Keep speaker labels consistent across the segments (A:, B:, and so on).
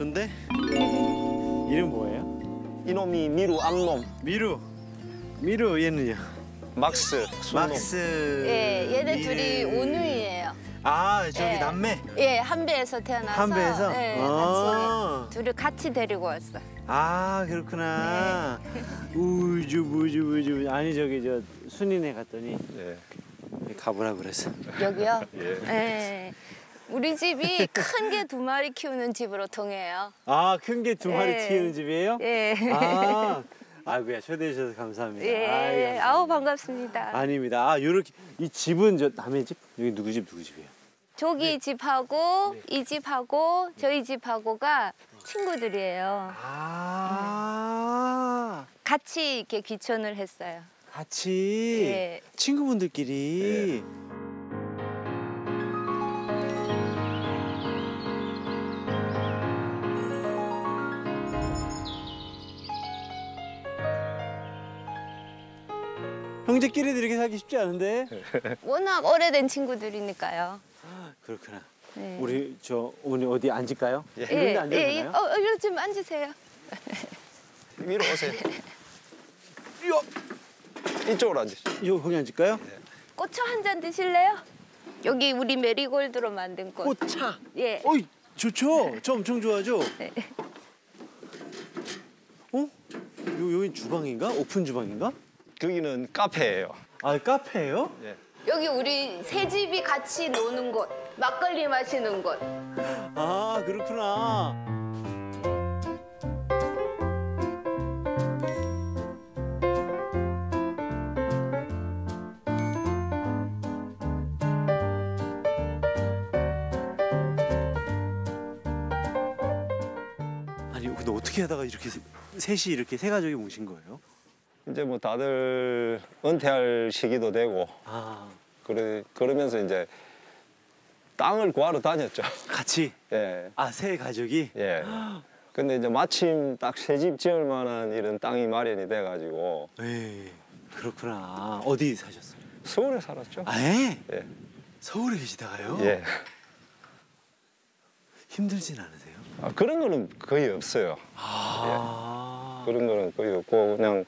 A: 좋은데? 이름 뭐예요?
B: 이놈이 미루 암놈
A: 미루. 미루 얘는요?
B: 막스 순놈.
A: 막스.
C: 예, 얘네
A: 미르.
C: 둘이 온누이예요.
A: 아 저기
C: 예.
A: 남매.
C: 예, 한 배에서 태어나서
A: 한 배에서?
C: 예,
A: 아.
C: 같이 둘을 같이 데리고 왔어.
A: 아 그렇구나. 우주 우주 우주 아니 저기 저 순이네 갔더니
B: 예.
A: 가보라 그래서.
C: 여기요?
B: 예.
C: 예. 우리 집이 큰 게 두 마리 키우는 집으로 통해요.
A: 아 큰 게 두 마리
C: 예.
A: 키우는 집이에요?
C: 예.
A: 아 아이고야 초대해 주셔서 감사합니다.
C: 예.
A: 아이, 감사합니다.
C: 아우 반갑습니다.
A: 아닙니다. 아 요렇게 이 집은 저 남의 집 여기 누구 집 누구 집이에요?
C: 저기 집하고 이 집하고 저희 집하고가 친구들이에요.
A: 아
C: 같이 이렇게 귀촌을 했어요.
A: 같이
C: 예.
A: 친구분들끼리. 형제끼리도 이렇게 살기 쉽지 않은데.
C: 워낙 오래된 친구들이니까요.
A: 그렇구나.
C: 네.
A: 우리 저 어머니 어디 앉을까요?
B: 예.
A: 이런 데 앉아도
C: 예, 예.
A: 되나요?
C: 어, 어, 이리 좀 앉으세요.
B: 위로 오세요.
A: 요,
B: 이쪽으로 앉으시죠.
A: 요 거기 앉을까요?
C: 꽃차 한 잔 드실래요? 여기 우리 메리골드로 만든 꽃.
A: 꽃차.
C: 예.
A: 어이 좋죠. 저 엄청 좋아하죠.
C: 네.
A: 어? 요 여기 주방인가? 오픈 주방인가?
B: 거기는 카페예요.
A: 아 카페예요?
B: 예.
C: 여기 우리 세 집이 같이 노는 곳, 막걸리 마시는 곳.
A: 아 그렇구나. 아니 근데 어떻게 하다가 이렇게 세- 셋이 이렇게 세 가족이 모신 거예요?
B: 이제 뭐 다들 은퇴할 시기도 되고
A: 아
B: 그래 그러면서 이제 땅을 구하러 다녔죠.
A: 같이
B: 예.
A: 아세 가족이
B: 예. 근데 이제 마침 딱 새 집 지을 만한 이런 땅이 마련이 돼 가지고
A: 에 그렇구나 어디 사셨어요?
B: 서울에 살았죠.
A: 아 예
B: 예.
A: 서울에 계시다가요?
B: 예.
A: 힘들진 않으세요?
B: 아, 그런 거는 거의 없어요.
A: 아
B: 그런 거는 거의 없고 그냥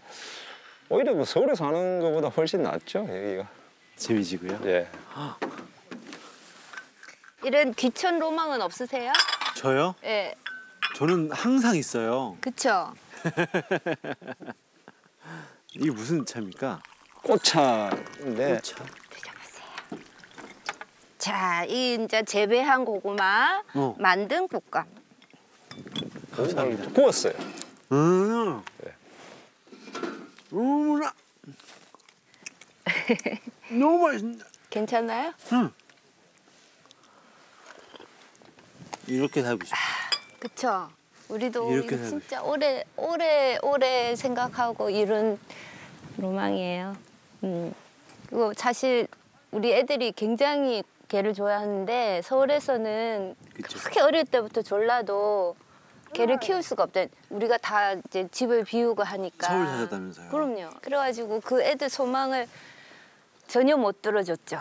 B: 오히려 뭐 서울에 사는 것보다 훨씬 낫죠 여기가.
A: 재미지고요.
B: 예.
C: 이런 귀촌 로망은 없으세요?
A: 저요?
C: 예.
A: 저는 항상 있어요.
C: 그쵸?
A: 이게 무슨 차입니까?
B: 꽃차인데
A: 차.
C: 드셔보세요. 자, 이 이제 재배한 고구마
A: 어.
C: 만든 곶감.
B: 고구마를 구웠어요.
A: 음.
B: 네.
A: 어머나. 너무 맛있다.
C: 괜찮아요?
A: 응. 이렇게 살고 싶어.
C: 그쵸? 우리도
A: 이렇게 살고
C: 진짜 오래 오래 오래 생각하고 이룬 로망이에요. 음. 그리고 사실 우리 애들이 굉장히 개를 좋아하는데 서울에서는
A: 그쵸.
C: 그렇게 어릴 때부터 졸라도 개를 키울 수가 없대. 우리가 다 이제 집을 비우고 하니까.
A: 서울 사셨다면서요?
C: 그럼요. 그래가지고 그 애들 소망을 전혀 못 들어줬죠.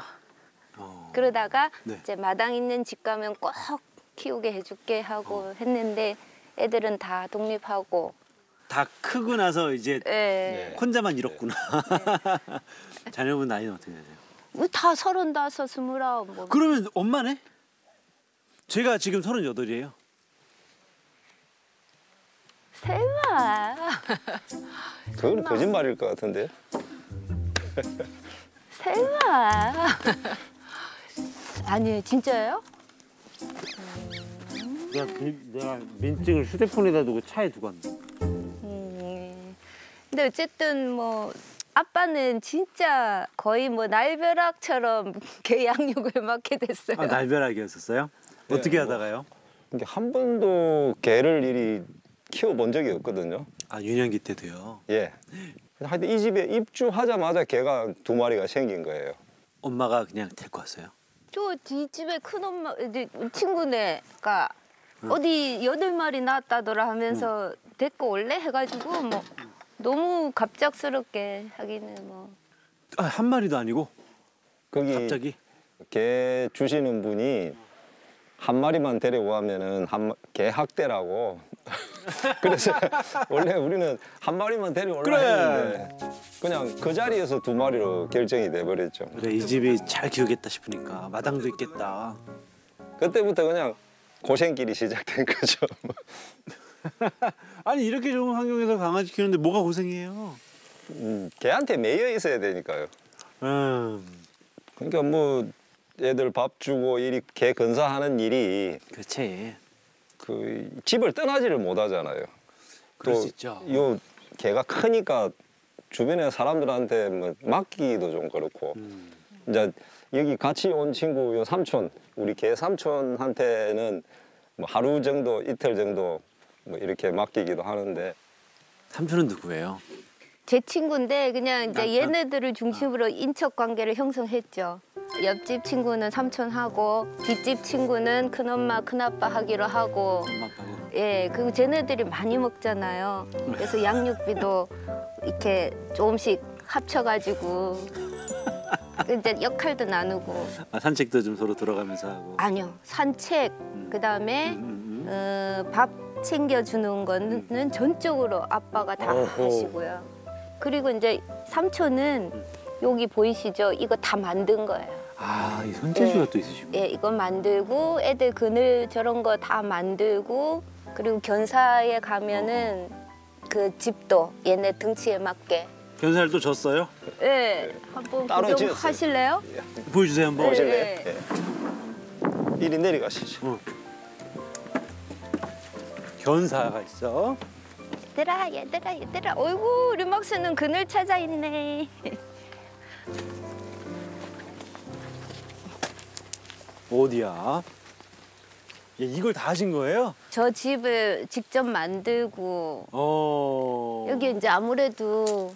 A: 어.
C: 그러다가
A: 네.
C: 이제 마당 있는 집 가면 꼭 키우게 해줄게 하고
A: 어.
C: 했는데 애들은 다 독립하고
A: 다 크고 나서 이제
C: 예.
B: 네.
A: 혼자만 잃었구나. 자녀분 나이는 어떻게 되세요?
C: 뭐다 서른다섯 스물아홉 뭐
A: 그러면 엄마네? 제가 지금 서른여덟이에요.
C: 설마
B: 그건 거짓말일 것 같은데.
C: 설마 아니에요 진짜예요?
A: 내가, 민, 내가 민증을 휴대폰에다 두고 차에 두고 왔네.
C: 음. 근데 어쨌든 뭐 아빠는 진짜 거의 뭐 날벼락처럼 개 양육을 맡게 됐어요.
A: 아, 날벼락이었었어요?
B: 네,
A: 어떻게
B: 뭐.
A: 하다가요?
B: 이게 한 번도 개를 이리 키워본 적이 없거든요.
A: 아 유년기 때도요.
B: 예. 하여튼 이 집에 입주하자마자 개가 두 마리가 생긴 거예요.
A: 엄마가 그냥 데리고 왔어요.
C: 저 뒷집에 큰 엄마 이제 친구네가 어디 여덟 마리 낳았다더라 하면서 데리고 올래 해가지고 뭐 너무 갑작스럽게 하기는 뭐
A: 아, 한 마리도 아니고
B: 거기
A: 갑자기
B: 개 주시는 분이 한 마리만 데리고 가면은 한 개 학대라고. 그래서 원래 우리는 한 마리만 데리고 올라
A: 그래.
B: 했는데 그냥 그 자리에서 두 마리로 결정이 돼 버렸죠.
A: 그래 이 집이 잘 키우겠다 싶으니까 마당도 있겠다.
B: 그때부터 그냥 고생길이 시작된 거죠.
A: 아니 이렇게 좋은 환경에서 강아지 키우는데 뭐가 고생이에요?
B: 음, 걔한테 매여 있어야 되니까요.
A: 음,
B: 그러니까 뭐 애들 밥 주고 이리 개 건사하는 일이
A: 그렇지.
B: 그 집을 떠나지를 못하잖아요.
A: 그럴 수 있죠.
B: 요 개가 크니까 주변에 사람들한테 뭐 맡기기도 좀 그렇고
A: 음.
B: 이제 여기 같이 온 친구 요 삼촌 우리 개 삼촌한테는 뭐 하루 정도 이틀 정도 뭐 이렇게 맡기기도 하는데
A: 삼촌은 누구예요?
C: 제 친구인데 그냥 이제? 얘네들을 중심으로 인척 관계를 형성했죠. 옆집 친구는 삼촌 하고 뒷집 친구는 큰엄마 큰아빠 하기로 하고
A: 엄마 아빠고.
C: 예 그리고 쟤네들이 많이 먹잖아요. 그래서 양육비도 이렇게 조금씩 합쳐가지고 그 이제 역할도 나누고
A: 아, 산책도 좀 서로 들어가면서 하고.
C: 아니요 산책 그다음에
A: 음, 음, 음.
C: 어, 밥 챙겨주는 거는 전적으로 아빠가 다
B: 어허.
C: 하시고요. 그리고 이제 삼촌은 여기 보이시죠? 이거 다 만든 거예요.
A: 아, 이 손재주가
C: 예.
A: 또 있으시고.
C: 예, 이거 만들고 애들 그늘 저런 거 다 만들고 그리고 견사에 가면은 그 집도 얘네 등치에 맞게
A: 견사를 또 줬어요?
C: 예, 한번
B: 따로
C: 구경
B: 지었어요.
C: 하실래요?
A: 보여주세요 한번.
C: 네.
B: 보실래요? 예. 이리 내려가시죠.
A: 견사가 있어.
C: 얘들아, 얘들아, 얘들아. 어이구, 우리 막스는 그늘 찾아 있네.
A: 어디야? 야, 이걸 다 하신 거예요?
C: 저 집을 직접 만들고
A: 어.
C: 여기 이제 아무래도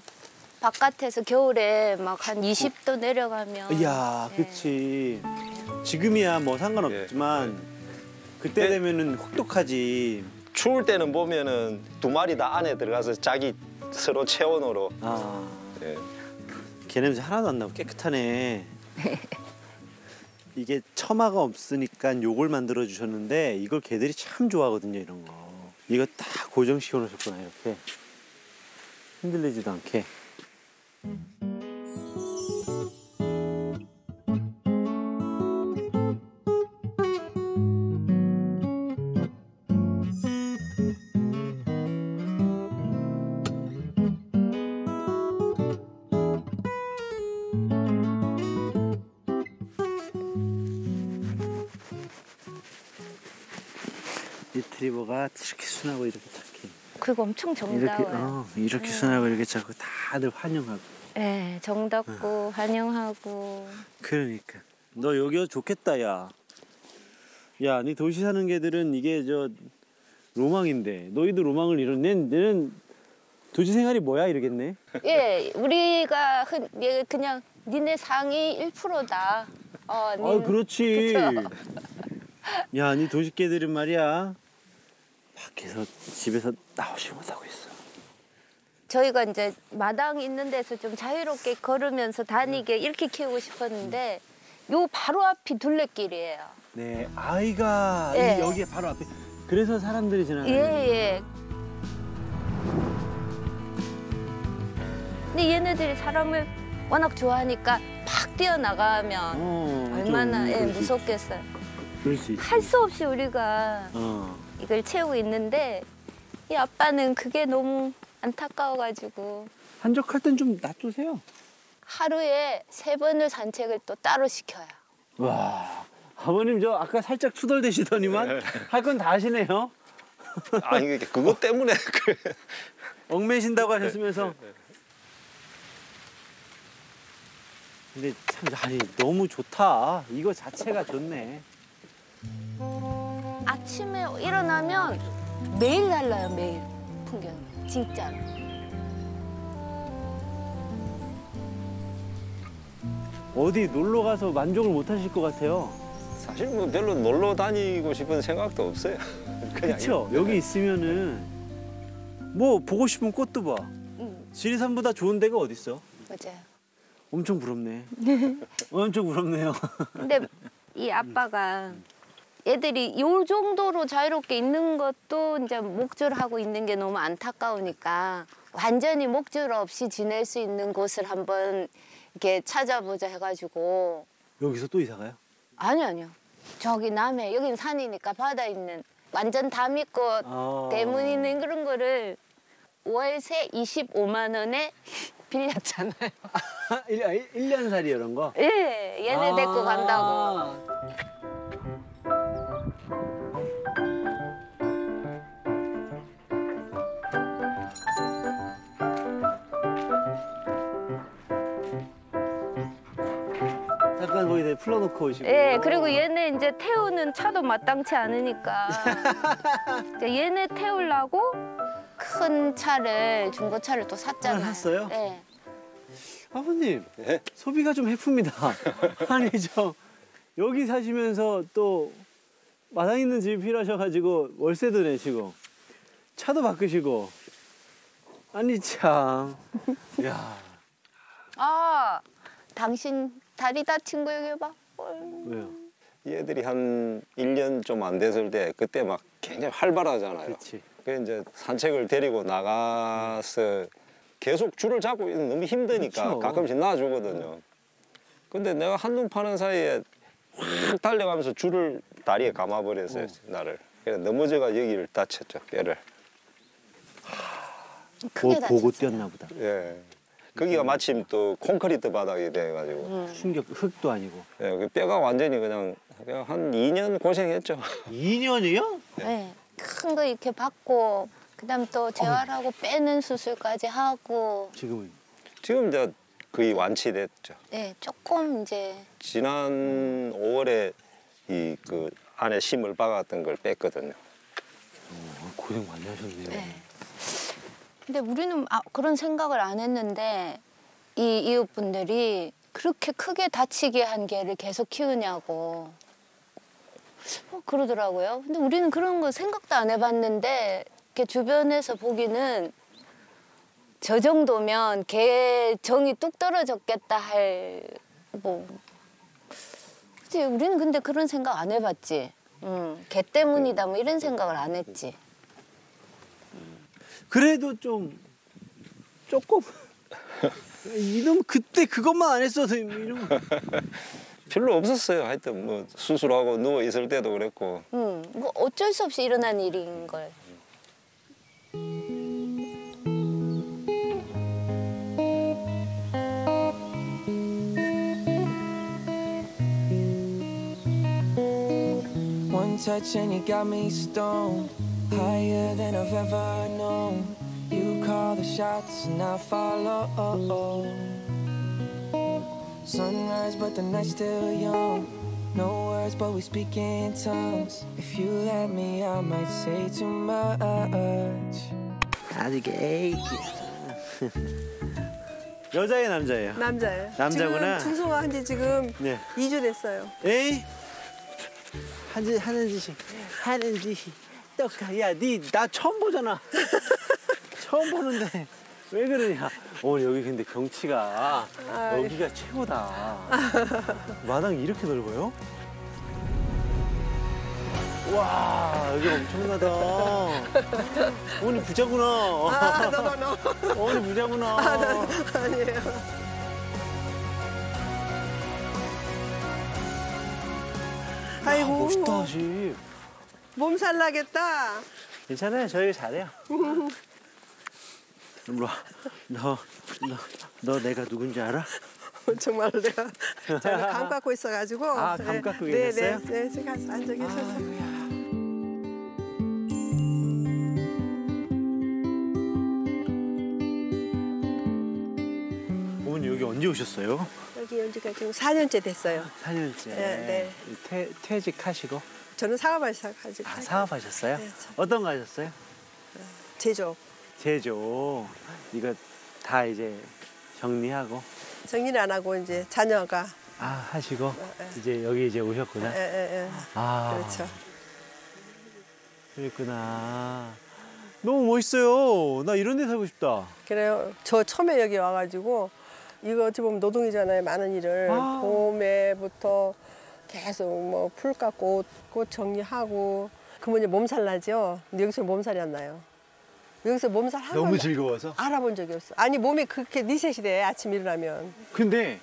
C: 바깥에서 겨울에 막 한 20도 내려가면
A: 이야,
C: 예.
A: 그치. 지금이야 뭐 상관없지만 그때
B: 네.
A: 되면은 혹독하지.
B: 추울 때는 보면은 두 마리 다 안에 들어가서 자기 서로 체온으로
A: 아,
B: 예.
A: 개 냄새 하나도 안 나고 깨끗하네. 이게 처마가 없으니까 요걸 만들어 주셨는데 이걸 개들이 참 좋아하거든요 이런 거. 이거 딱 고정시켜 놓으셨구나 이렇게. 흔들리지도 않게. 리트리버가 이렇게 순하고 이렇게 착해.
C: 그리고 엄청
A: 이렇게
C: 정다워요.
A: 어, 이렇게 순하고 이렇게 착고 다들 환영하고.
C: 네, 정답고 환영하고
A: 그러니까 너 여기 좋겠다 야. 야, 네 도시 사는 개들은 이게 저 로망인데 너희도 로망을 이뤘네. 너는 도시 생활이 뭐야 이러겠네.
C: 예, 우리가 흔, 예, 그냥 니네 상위 1%다. 어,
A: 아, 그렇지.
C: 그쵸?
A: 야, 네 도시 개들은 말이야. 밖에서 집에서 나오지 못하고 있어.
C: 저희가 이제 마당 있는 데서 좀 자유롭게 걸으면서 다니게 이렇게 키우고 싶었는데 요 바로 앞이 둘레길이에요.
A: 네, 아이가
C: 예.
A: 이 여기 바로 앞에. 그래서 사람들이 지나가는.
C: 예, 예. 근데 얘네들이 사람을 워낙 좋아하니까 팍 뛰어나가면
A: 어,
C: 얼마나
A: 좀
C: 예, 무섭겠어요.
A: 그럴 수 있지.
C: 할수 없이 우리가
A: 어.
C: 이걸 채우고 있는데 이 아빠는 그게 너무 안타까워가지고
A: 한적할 땐 좀 놔두세요.
C: 하루에 세 번을 산책을 또 따로 시켜요.
A: 와, 아버님 저 아까 살짝 투덜대시더니만 할 건 다 하시네요.
B: 아 이게 그것 때문에 그
A: 얽매신다고 하셨으면서. 근데 참 아니 너무 좋다. 이거 자체가 좋네.
C: 아침에 일어나면 매일 달라요 매일 풍경이 진짜로.
A: 어디 놀러 가서 만족을 못 하실 것 같아요.
B: 사실 뭐 별로 놀러 다니고 싶은 생각도 없어요. 그냥
A: 그렇죠. 여기 있으면은 뭐 보고 싶은 꽃도 봐.
C: 음,
A: 지리산보다 좋은 데가 어디 있어?
C: 맞아요.
A: 엄청 부럽네. 엄청 부럽네요.
C: 근데 이 아빠가 애들이 요 정도로 자유롭게 있는 것도 이제 목줄하고 있는 게 너무 안타까우니까 완전히 목줄 없이 지낼 수 있는 곳을 한번 이렇게 찾아보자 해가지고
A: 여기서 또 이사 가요?
C: 아니 아니요 저기 남해 여긴 산이니까 바다 있는 완전 담 있고
A: 아.
C: 대문 있는 그런 거를 월세 25만 원에 빌렸잖아요.
A: 1, 일년 살이 이런 거?
C: 예, 얘네 데리고 간다고.
A: 아. 잠깐 거기다 풀어놓고 오시고.
C: 예, 그리고 얘네 이제 태우는 차도 마땅치 않으니까 이제 얘네 태우려고 큰 차를 중고차를 또 샀잖아요.
A: 하나 샀어요?
C: 예.
A: 아버님
B: 예?
A: 소비가 좀 해프입니다. 아니 저 여기 사시면서 또 마당 있는 집이 필요하셔가지고 월세도 내시고 차도 바꾸시고 아니 참. 야
C: 아, 당신 다리 다친 거 여기 봐. 헐.
A: 왜요?
B: 얘들이 한 1년 좀 안 됐을 때 그때 막 굉장히 활발하잖아요.
A: 그렇지.
B: 그 이제 산책을 데리고 나가서 계속 줄을 잡고 있는 너무 힘드니까
A: 그렇죠.
B: 가끔씩 놔주거든요. 근데 내가 한눈 파는 사이에 확 달려가면서 줄을 다리에 감아버렸어요, 나를. 그래서 넘어져가 여기를 다쳤죠, 뼈를.
C: 크게
A: 보, 보고
C: 다쳤어요.
A: 뛰었나 보다.
B: 예. 거기가 마침 또 콘크리트 바닥이 돼가지고
C: 음.
A: 충격 흙도 아니고.
B: 예, 그 뼈가 완전히 그냥, 그냥 한 2년 고생했죠.
A: 2년이요?
C: 네. 큰 거 이렇게 받고 그다음 또 재활하고 빼는 수술까지 하고
A: 지금은
B: 지금 이제 거의 완치됐죠.
C: 네, 조금 이제
B: 지난 5월에 이 그 안에 심을 박았던 걸 뺐거든요.
A: 어, 고생 많이 하셨네요.
C: 네. 근데 우리는 아, 그런 생각을 안 했는데 이 이웃분들이 그렇게 크게 다치게 한 개를 계속 키우냐고 어, 그러더라고요. 근데 우리는 그런 거 생각도 안 해봤는데 이렇게 주변에서 보기는 저 정도면 개 정이 뚝 떨어졌겠다 할 뭐. 그치 우리는 근데 그런 생각 안 해봤지. 음, 개 때문이다 뭐 이런 생각을 안 했지.
A: 그래도 좀 조금 이놈 그때 그것만 안 했어도 이런
B: 별로 없었어요. 하여튼 뭐 수술하고 누워 있을 때도 그랬고
C: 음, 뭐 어쩔 수 없이 일어난 일인 걸.
D: One touch and you got me stoned, higher than I've ever known. You call the shots and I follow. Sunrise, but the night's still young. No words, but we speak in tongues. If you let me, I might say too much.
A: 아직 애기 여자예요 남자예요?
E: 남자예요.
A: 남자구나.
E: 지금 중성화 한지 지금
A: 네.
E: 2주 됐어요.
A: 에이 하지 하는 짓이 하는 짓이 야 니 나 처음 보잖아 처음 보는데 왜 그러냐 오늘 여기 근데 경치가
E: 아이.
A: 여기가 최고다 마당이 이렇게 넓어요? 와 여기 엄청나다 어머니 부자구나
E: 아, 너너 너.
A: 어머니 부자구나
E: 아니에요.
A: 아,
E: 아이고.
A: 멋있다 집
E: 몸살 나겠다.
A: 괜찮아요. 저희 잘해요. 일로 와. 너, 너, 너 내가 누군지 알아?
E: 정말 내가 제가 감 깎고 있어가지고.
A: 아, 감 깎고
E: 네,
A: 계셨어요?
E: 네, 네, 제가 앉아 계셔서.
A: 어머니 여기 언제 오셨어요?
E: 여기 연지가 지금 4년째 됐어요.
A: 4년째.
E: 네,
A: 퇴, 퇴직하시고?
E: 저는 사업을 시작하지고
A: 아, 사업하셨어요?
E: 네, 참.
A: 어떤 거 하셨어요?
E: 제조업.
A: 제조. 이거 다 이제 정리하고,
E: 정리는 안 하고 이제 자녀가
A: 아, 하시고,
E: 네.
A: 이제 여기 이제 오셨구나.
E: 예, 예, 예.
A: 아.
E: 그렇죠.
A: 그랬구나. 너무 멋있어요. 나 이런 데 살고 싶다.
E: 그래요. 저 처음에 여기 와가지고 이거 어찌 보면 노동이잖아요. 많은 일을
A: 아.
E: 봄에부터 계속 뭐 풀 깎고 옷, 꽃 정리하고 그러면 이제 몸살 나죠. 근데 여기서 몸살이 안 나요. 여기서 몸살 한
A: 너무 즐거워서.
E: 알아본 적이 없어. 아니 몸이 그렇게 리셋이 돼 아침 일어나면.
A: 근데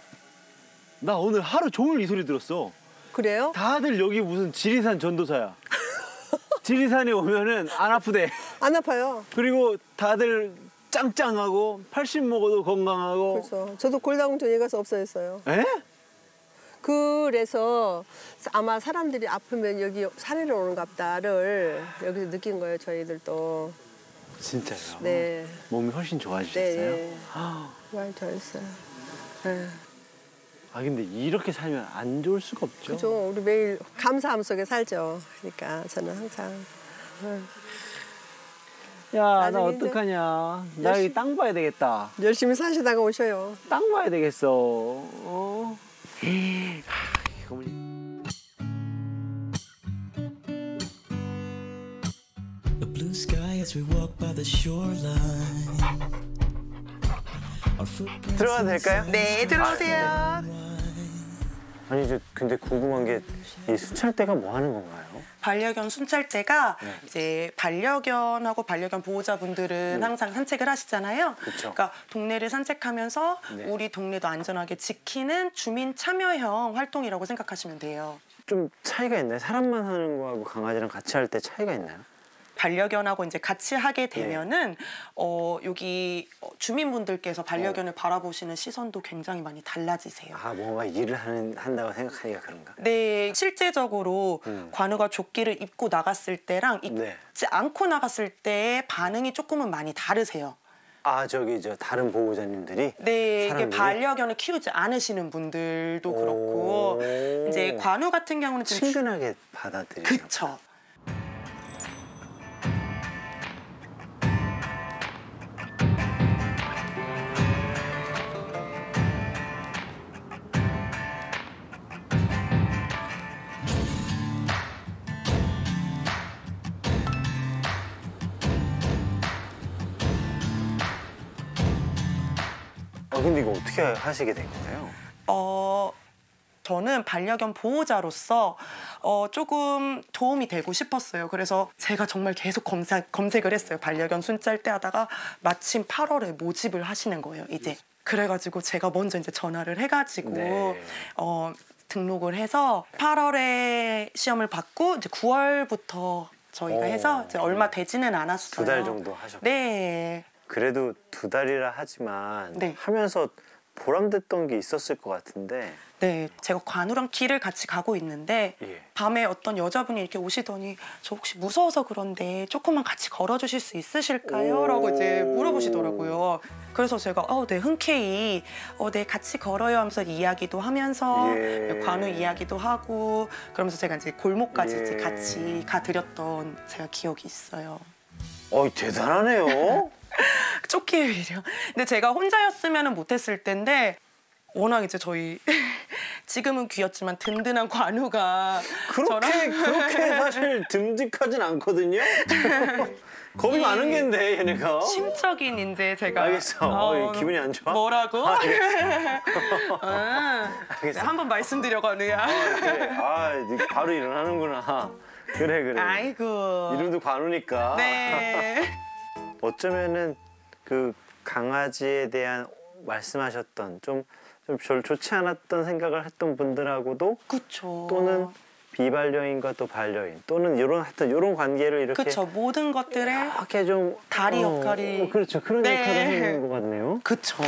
A: 나 오늘 하루 종일 이 소리 들었어.
E: 그래요?
A: 다들 여기 무슨 지리산 전도사야. 지리산에 오면은 안 아프대.
E: 안 아파요.
A: 그리고 다들 짱짱하고 80 먹어도 건강하고.
E: 그래서 저도 골다공증 가서 없어졌어요.
A: 에?
E: 그래서 아마 사람들이 아프면 여기 오는가 보다를 여기서 느낀 거예요 저희들도.
A: 진짜요?
E: 네.
A: 몸이 훨씬
E: 네.
A: 좋아지셨어요?
E: 네. 많이 좋아했어요. 네.
A: 아 근데 이렇게 살면 안 좋을 수가 없죠.
E: 그죠. 우리 매일 감사함 속에 살죠. 그러니까 저는 항상
A: 야, 나 어떡하냐. 나 여기 땅 봐야 되겠다.
E: 열심히 사시다가 오셔요.
A: 땅 봐야 되겠어. 어? 하, 이거 뭐-
F: The blue sky as we walk by the shoreline. Our footprints
A: 들어가도 될까요?
G: 네, 들어오세요.
A: 아니 저 근데 궁금한 게이 수찰대가 뭐 하는 건가요?
G: 반려견 순찰대가 이제 반려견하고 반려견 보호자분들은 항상 산책을 하시잖아요.
A: 그쵸.
G: 러니까 동네를 산책하면서
A: 네.
G: 우리 동네도 안전하게 지키는 주민 참여형 활동이라고 생각하시면 돼요.
A: 좀 차이가 있나요? 사람만 하는 거하고 강아지랑 같이 할 때 차이가 있나요?
G: 반려견하고 이제 같이 하게 되면은 어 여기 어, 주민분들께서 반려견을 바라보시는 시선도 굉장히 많이 달라지세요.
A: 아 뭔가 일을 하는 한다고 생각하니까 그런가?
G: 네, 실제적으로
A: 음.
G: 관우가 조끼를 입고 나갔을 때랑 입지
A: 네.
G: 않고 나갔을 때의 반응이 조금은 많이 다르세요.
A: 아 저기 저 다른 보호자님들이
G: 네, 이게
A: 사람들이?
G: 반려견을 키우지 않으시는 분들도 그렇고
A: 오.
G: 이제 관우 같은 경우는
A: 친근하게 받아들이죠.
G: 그쵸.
A: 근데 이거 어떻게 하시게 된 거예요?
G: 어, 저는 반려견 보호자로서 어, 조금 도움이 되고 싶었어요. 그래서 제가 정말 계속 검색, 검색을 했어요. 반려견 순찰대 하다가 마침 8월에 모집을 하시는 거예요, 이제. 그래가지고 제가 먼저 이제 전화를 해가지고
A: 네.
G: 어, 등록을 해서 8월에 시험을 받고 이제 9월부터 저희가
A: 오.
G: 해서 이제 얼마 되지는 않았어요.
A: 두 달 정도 하셨고
G: 네.
A: 그래도 두 달이라 하지만
G: 네.
A: 하면서 보람됐던 게 있었을 것 같은데
G: 네, 제가 관우랑 길을 같이 가고 있는데
A: 예.
G: 밤에 어떤 여자분이 이렇게 오시더니 저 혹시 무서워서 그런데 조금만 같이 걸어주실 수 있으실까요?
A: 오.
G: 라고 이제 물어보시더라고요. 그래서 제가 어, 네, 흔쾌히 어, 네, 같이 걸어요 하면서 이야기도 하면서
A: 예.
G: 관우 이야기도 하고 그러면서 제가 이제 골목까지
A: 예.
G: 이제 같이 가드렸던 제가 기억이 있어요.
A: 어이 대단하네요.
G: 쫓기일이요. 근데 제가 혼자였으면 못했을 텐데 워낙 이제 저희 지금은 귀엽지만 든든한 관우가
A: 그렇게
G: 저랑
A: 그렇게 사실 듬직하진 않거든요. 겁이
G: 예.
A: 많은 겐데 얘네가.
G: 심적인 이제 제가
A: 알겠어. 어, 기분이 안 좋아?
G: 뭐라고?
A: 아,
G: 아,
A: 알겠어.
G: 네, 한번 말씀드려 관우야.
A: 그래. 아 이제 바로 일어나는구나. 그래 그래.
G: 아이고.
A: 이름도 관우니까.
G: 네.
A: 어쩌면은 그 강아지에 대한 말씀하셨던 좀 좀 별 좋지 않았던 생각을 했던 분들하고도
G: 그쵸.
A: 또는 비반려인과 또 반려인 또는 이런 하여튼 이런 관계를 이렇게
G: 그쵸. 모든 것들에
A: 이렇게 좀
G: 다리
A: 어,
G: 역할이-
A: 어, 그렇죠 그런
G: 네.
A: 역할을 하는 것 같네요.
G: 그쵸.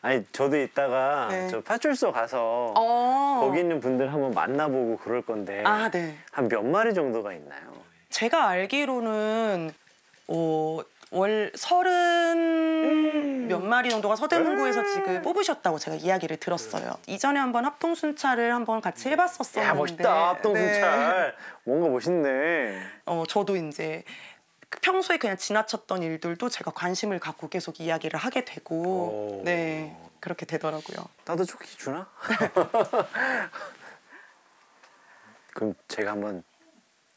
A: 아니 저도 이따가
G: 네.
A: 저 파출소 가서
G: 어.
A: 거기 있는 분들 한번 만나보고 그럴 건데
G: 아, 네.
A: 한 몇 마리 정도가 있나요?
G: 제가 알기로는 어, 월 서른
A: 음.
G: 몇 마리 정도가 서대문구에서 지금 뽑으셨다고 제가 이야기를 들었어요. 이전에 한번 합동 순찰을 한번 같이 해봤었었는데.
A: 야 멋있다 합동순찰
G: 네.
A: 뭔가 멋있네.
G: 어, 저도 이제 그 평소에 그냥 지나쳤던 일들도 제가 관심을 갖고 계속 이야기를 하게 되고,
A: 오.
G: 네 그렇게 되더라고요.
A: 나도 조끼 주나? 그럼 제가 한번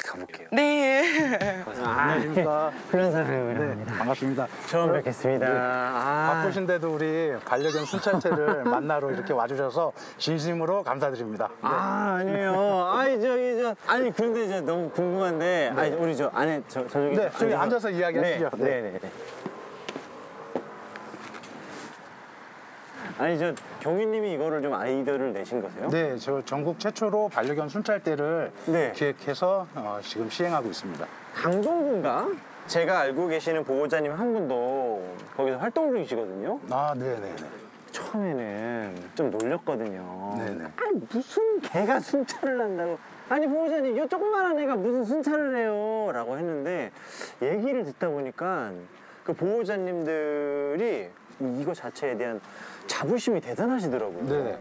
A: 가볼게요.
G: 네.
H: 안녕하십니까.
A: 훈련사
H: 네,
A: 배우입니다.
H: 반갑습니다.
A: 처음 뵙겠습니다. 아,
H: 바쁘신데도 우리 반려견 순찰체를 만나러 이렇게 와주셔서 진심으로 감사드립니다. 네.
A: 아 아니에요. 아니 저기 저 아니 그런데 저 너무 궁금한데 아니 우리 저 안에 저 저기
H: 네, 저기 앉아서 이야기 하시죠.
A: 네, 네, 네. 아니 저 경위님이 이거를 좀 아이디어를 내신 거세요?
H: 네, 저 전국 최초로 반려견 순찰대를
A: 네.
H: 기획해서 어, 지금 시행하고 있습니다.
A: 강동군가? 제가 알고 계시는 보호자님 한 분도 거기서 활동 중이시거든요.
H: 아, 네, 네, 네.
A: 처음에는 좀 놀렸거든요.
H: 네네.
A: 아니 무슨 개가 순찰을 한다고? 아니 보호자님 이 조그만한 애가 무슨 순찰을 해요? 라고 했는데 얘기를 듣다 보니까 그 보호자님들이 이거 자체에 대한 자부심이 대단하시더라고요.
H: 네.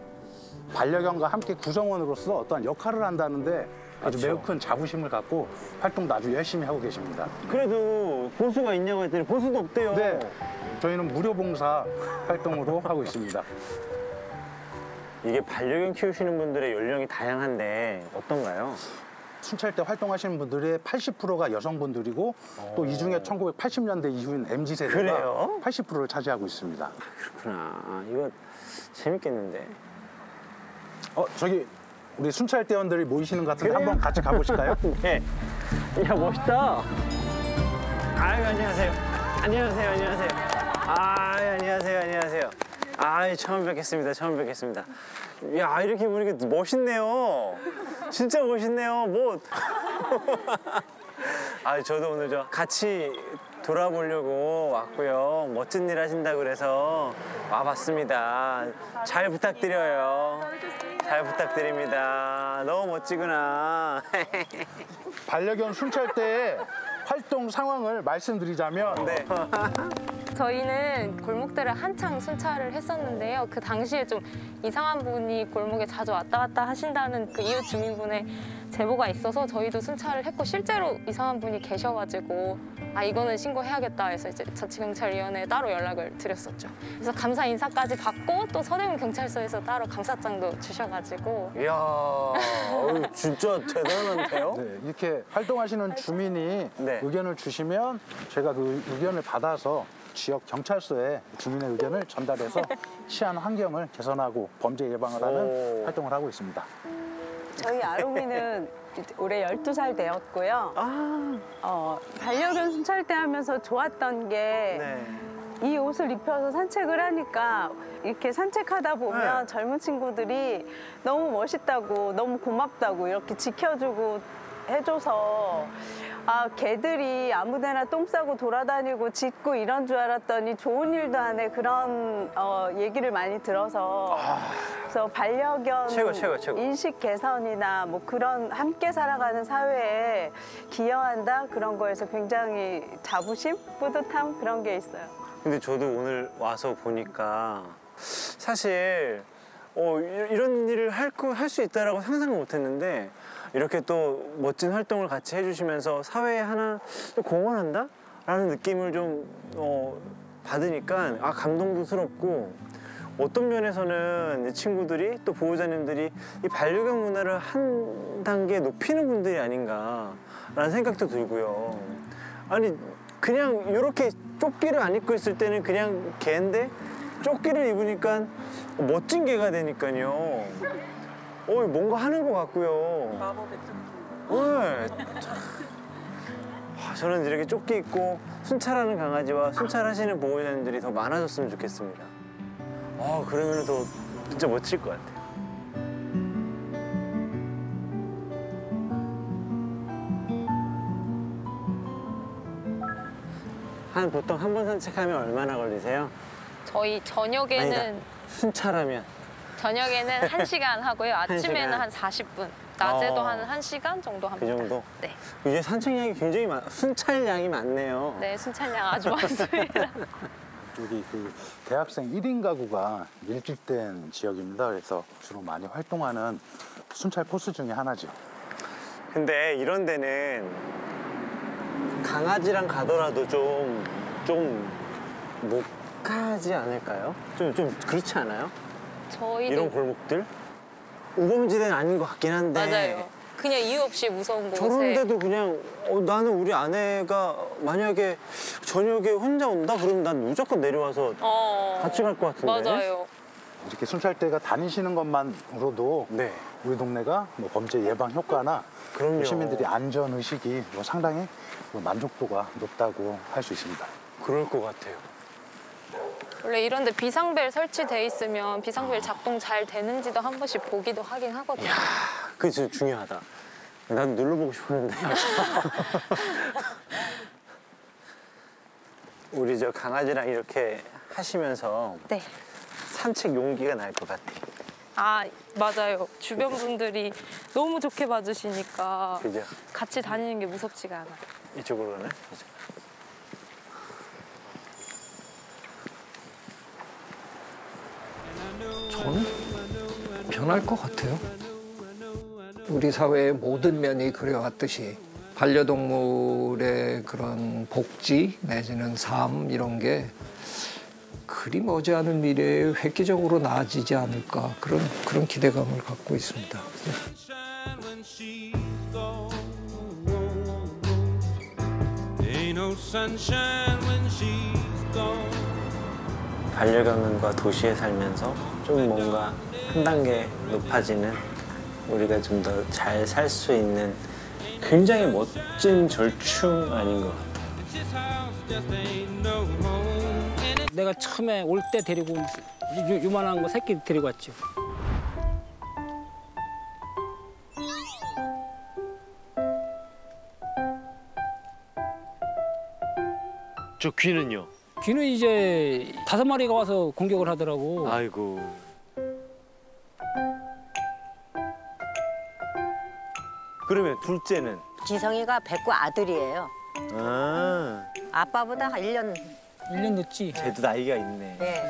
H: 반려견과 함께 구성원으로서 어떠한 역할을 한다는데 아주
A: 그렇죠.
H: 매우 큰 자부심을 갖고 활동도 아주 열심히 하고 계십니다.
A: 그래도 보수가 있냐고 했더니 보수도 없대요.
H: 네, 저희는 무료 봉사 활동으로 하고 있습니다.
A: 이게 반려견 키우시는 분들의 연령이 다양한데 어떤가요?
H: 순찰대 활동하시는 분들의 80%가 여성분들이고 또 이 중에 1980년대 이후인 MZ 세대가
A: 그래요?
H: 80%를 차지하고 있습니다.
A: 그렇구나. 이거 재밌겠는데.
H: 어, 저기 우리 순찰 대원들이 모이시는 것 같은데
A: 그래요?
H: 한번 같이 가보실까요?
A: 네. 야, 멋있다. 아유, 안녕하세요. 안녕하세요, 안녕하세요. 아유, 안녕하세요, 안녕하세요. 아유, 처음 뵙겠습니다, 처음 뵙겠습니다. 야, 이렇게 보니까 멋있네요. 진짜 멋있네요. 뭐. 아, 저도 오늘 저 같이 돌아보려고 왔고요. 멋진 일 하신다 그래서 와봤습니다. 잘 부탁드려요. 잘 부탁드립니다. 너무 멋지구나.
H: 반려견 순찰대의 활동 상황을 말씀드리자면
A: 네.
I: 저희는 골목들을 한창 순찰을 했었는데요. 그 당시에 좀 이상한 분이 골목에 자주 왔다 갔다 하신다는 그 이웃 주민분의 제보가 있어서 저희도 순찰을 했고 실제로 이상한 분이 계셔가지고 아 이거는 신고해야겠다 해서 이제 자치경찰위원회에 따로 연락을 드렸었죠. 그래서 감사 인사까지 받고 또 서대문 경찰서에서 따로 감사장도 주셔가지고
A: 이야, 어우, 진짜 대단한데요?
H: 네, 이렇게 활동하시는 주민이
A: 네.
H: 의견을 주시면 제가 그 의견을 받아서 지역 경찰서에 주민의 의견을 전달해서 치안 환경을 개선하고 범죄 예방을 하는
A: 오.
H: 활동을 하고 있습니다.
J: 저희 아롱이는 올해 12살 되었고요.
A: 아,
J: 어, 반려견 순찰대 하면서 좋았던 게이
A: 네.
J: 옷을 입혀서 산책을 하니까 이렇게 산책하다 보면
A: 네.
J: 젊은 친구들이 너무 멋있다고 너무 고맙다고 이렇게 지켜주고 해줘서 아 개들이 아무데나 똥 싸고 돌아다니고 짖고 이런 줄 알았더니 좋은 일도 안해 그런 어, 얘기를 많이 들어서 그래서 반려견
A: 아. 최고, 최고, 최고.
J: 인식 개선이나 뭐 그런 함께 살아가는 사회에 기여한다 그런 거에서 굉장히 자부심 뿌듯함 그런 게 있어요.
A: 근데 저도 오늘 와서 보니까 사실 어, 이- 이런 일을 할 수 있다라고 상상을 못 했는데 이렇게 또 멋진 활동을 같이 해주시면서 사회에 하나 또 공헌한다? 라는 느낌을 좀 어, 받으니까 아 감동도스럽고 어떤 면에서는 이 친구들이 또 보호자님들이 이 반려견 문화를 한 단계 높이는 분들이 아닌가라는 생각도 들고요. 아니 그냥 이렇게 조끼를 안 입고 있을 때는 그냥 개인데 조끼를 입으니까 멋진 개가 되니까요. 어 뭔가 하는 것 같고요. 마법의 네. 아, 저는 이렇게 조끼 입고 순찰하는 강아지와 순찰하시는 보호자님들이 더 많아졌으면 좋겠습니다. 아 그러면 더 진짜 멋질 것 같아요. 한 보통 한 번 산책하면 얼마나 걸리세요?
I: 저희 저녁에는
A: 아니다. 순찰하면
I: 저녁에는 한시간 하고요. 아침에는
A: 시간.
I: 한 40분. 낮에도
A: 어.
I: 한 1시간 정도 합니다.
A: 그 정도?
I: 네.
A: 이제 산책량이 굉장히 많, 순찰량이 많네요.
I: 네, 순찰량 아주 많습니다.
H: 여기 그 대학생 1인 가구가 밀집된 지역입니다. 그래서 주로 많이 활동하는 순찰 포스 중에 하나죠.
A: 근데 이런 데는 강아지랑 가더라도 좀, 좀 못 가지 않을까요? 좀, 좀 그렇지 않아요?
I: 저희도
A: 이런 골목들? 우범지대는 아닌 것 같긴 한데.
I: 맞아요. 그 그냥 이유 없이 무서운 곳에
A: 저런데도 그냥 어, 나는 우리 아내가 만약에 저녁에 혼자 온다 그러면 난 무조건 내려와서
I: 어,
A: 같이 갈 것 같은데.
I: 맞아요.
H: 이렇게 순찰대가 다니시는 것만으로도
A: 네.
H: 우리 동네가 뭐 범죄 예방 효과나
A: 그럼요.
H: 시민들이 안전 의식이 뭐 상당히 뭐 만족도가 높다고 할 수 있습니다.
A: 그럴 것 같아요.
I: 원래 이런데 비상벨 설치돼 있으면 비상벨 작동 잘 되는지도 한 번씩 보기도 하긴 하거든요.
A: 그게 진짜 중요하다. 나도 눌러보고 싶었는데. 우리 저 강아지랑 이렇게 하시면서
I: 네.
A: 산책 용기가 날 것 같아.
I: 아 맞아요. 주변 분들이 너무 좋게 봐주시니까
A: 그죠?
I: 같이 다니는 게 무섭지가 않아요.
A: 이쪽으로는. 그죠?
K: 저는 변할 것 같아요. 우리 사회의 모든 면이 그려왔듯이 반려동물의 그런 복지 내지는 삶 이런 게 그리 머지않은 미래에 획기적으로 나아지지 않을까 그런 그런 기대감을 갖고 있습니다.
F: Ain't
A: 반려견과 도시에 살면서 좀 뭔가 한 단계 높아지는 우리가 좀 더 잘 살 수 있는 굉장히 멋진 절충 아닌 것 같아요.
L: 내가 처음에 올 때 데리고 온 유, 유만한 거 새끼 데리고 왔죠.
A: 저 귀는요?
L: 귀는 이제 다섯 마리가 와서 공격을 하더라고.
A: 아이고. 그러면 둘째는?
M: 지성이가 백구 아들이에요.
A: 아,
M: 아빠보다 1년.
L: 1년 늦지.
A: 쟤도 나이가 있네.
M: 네.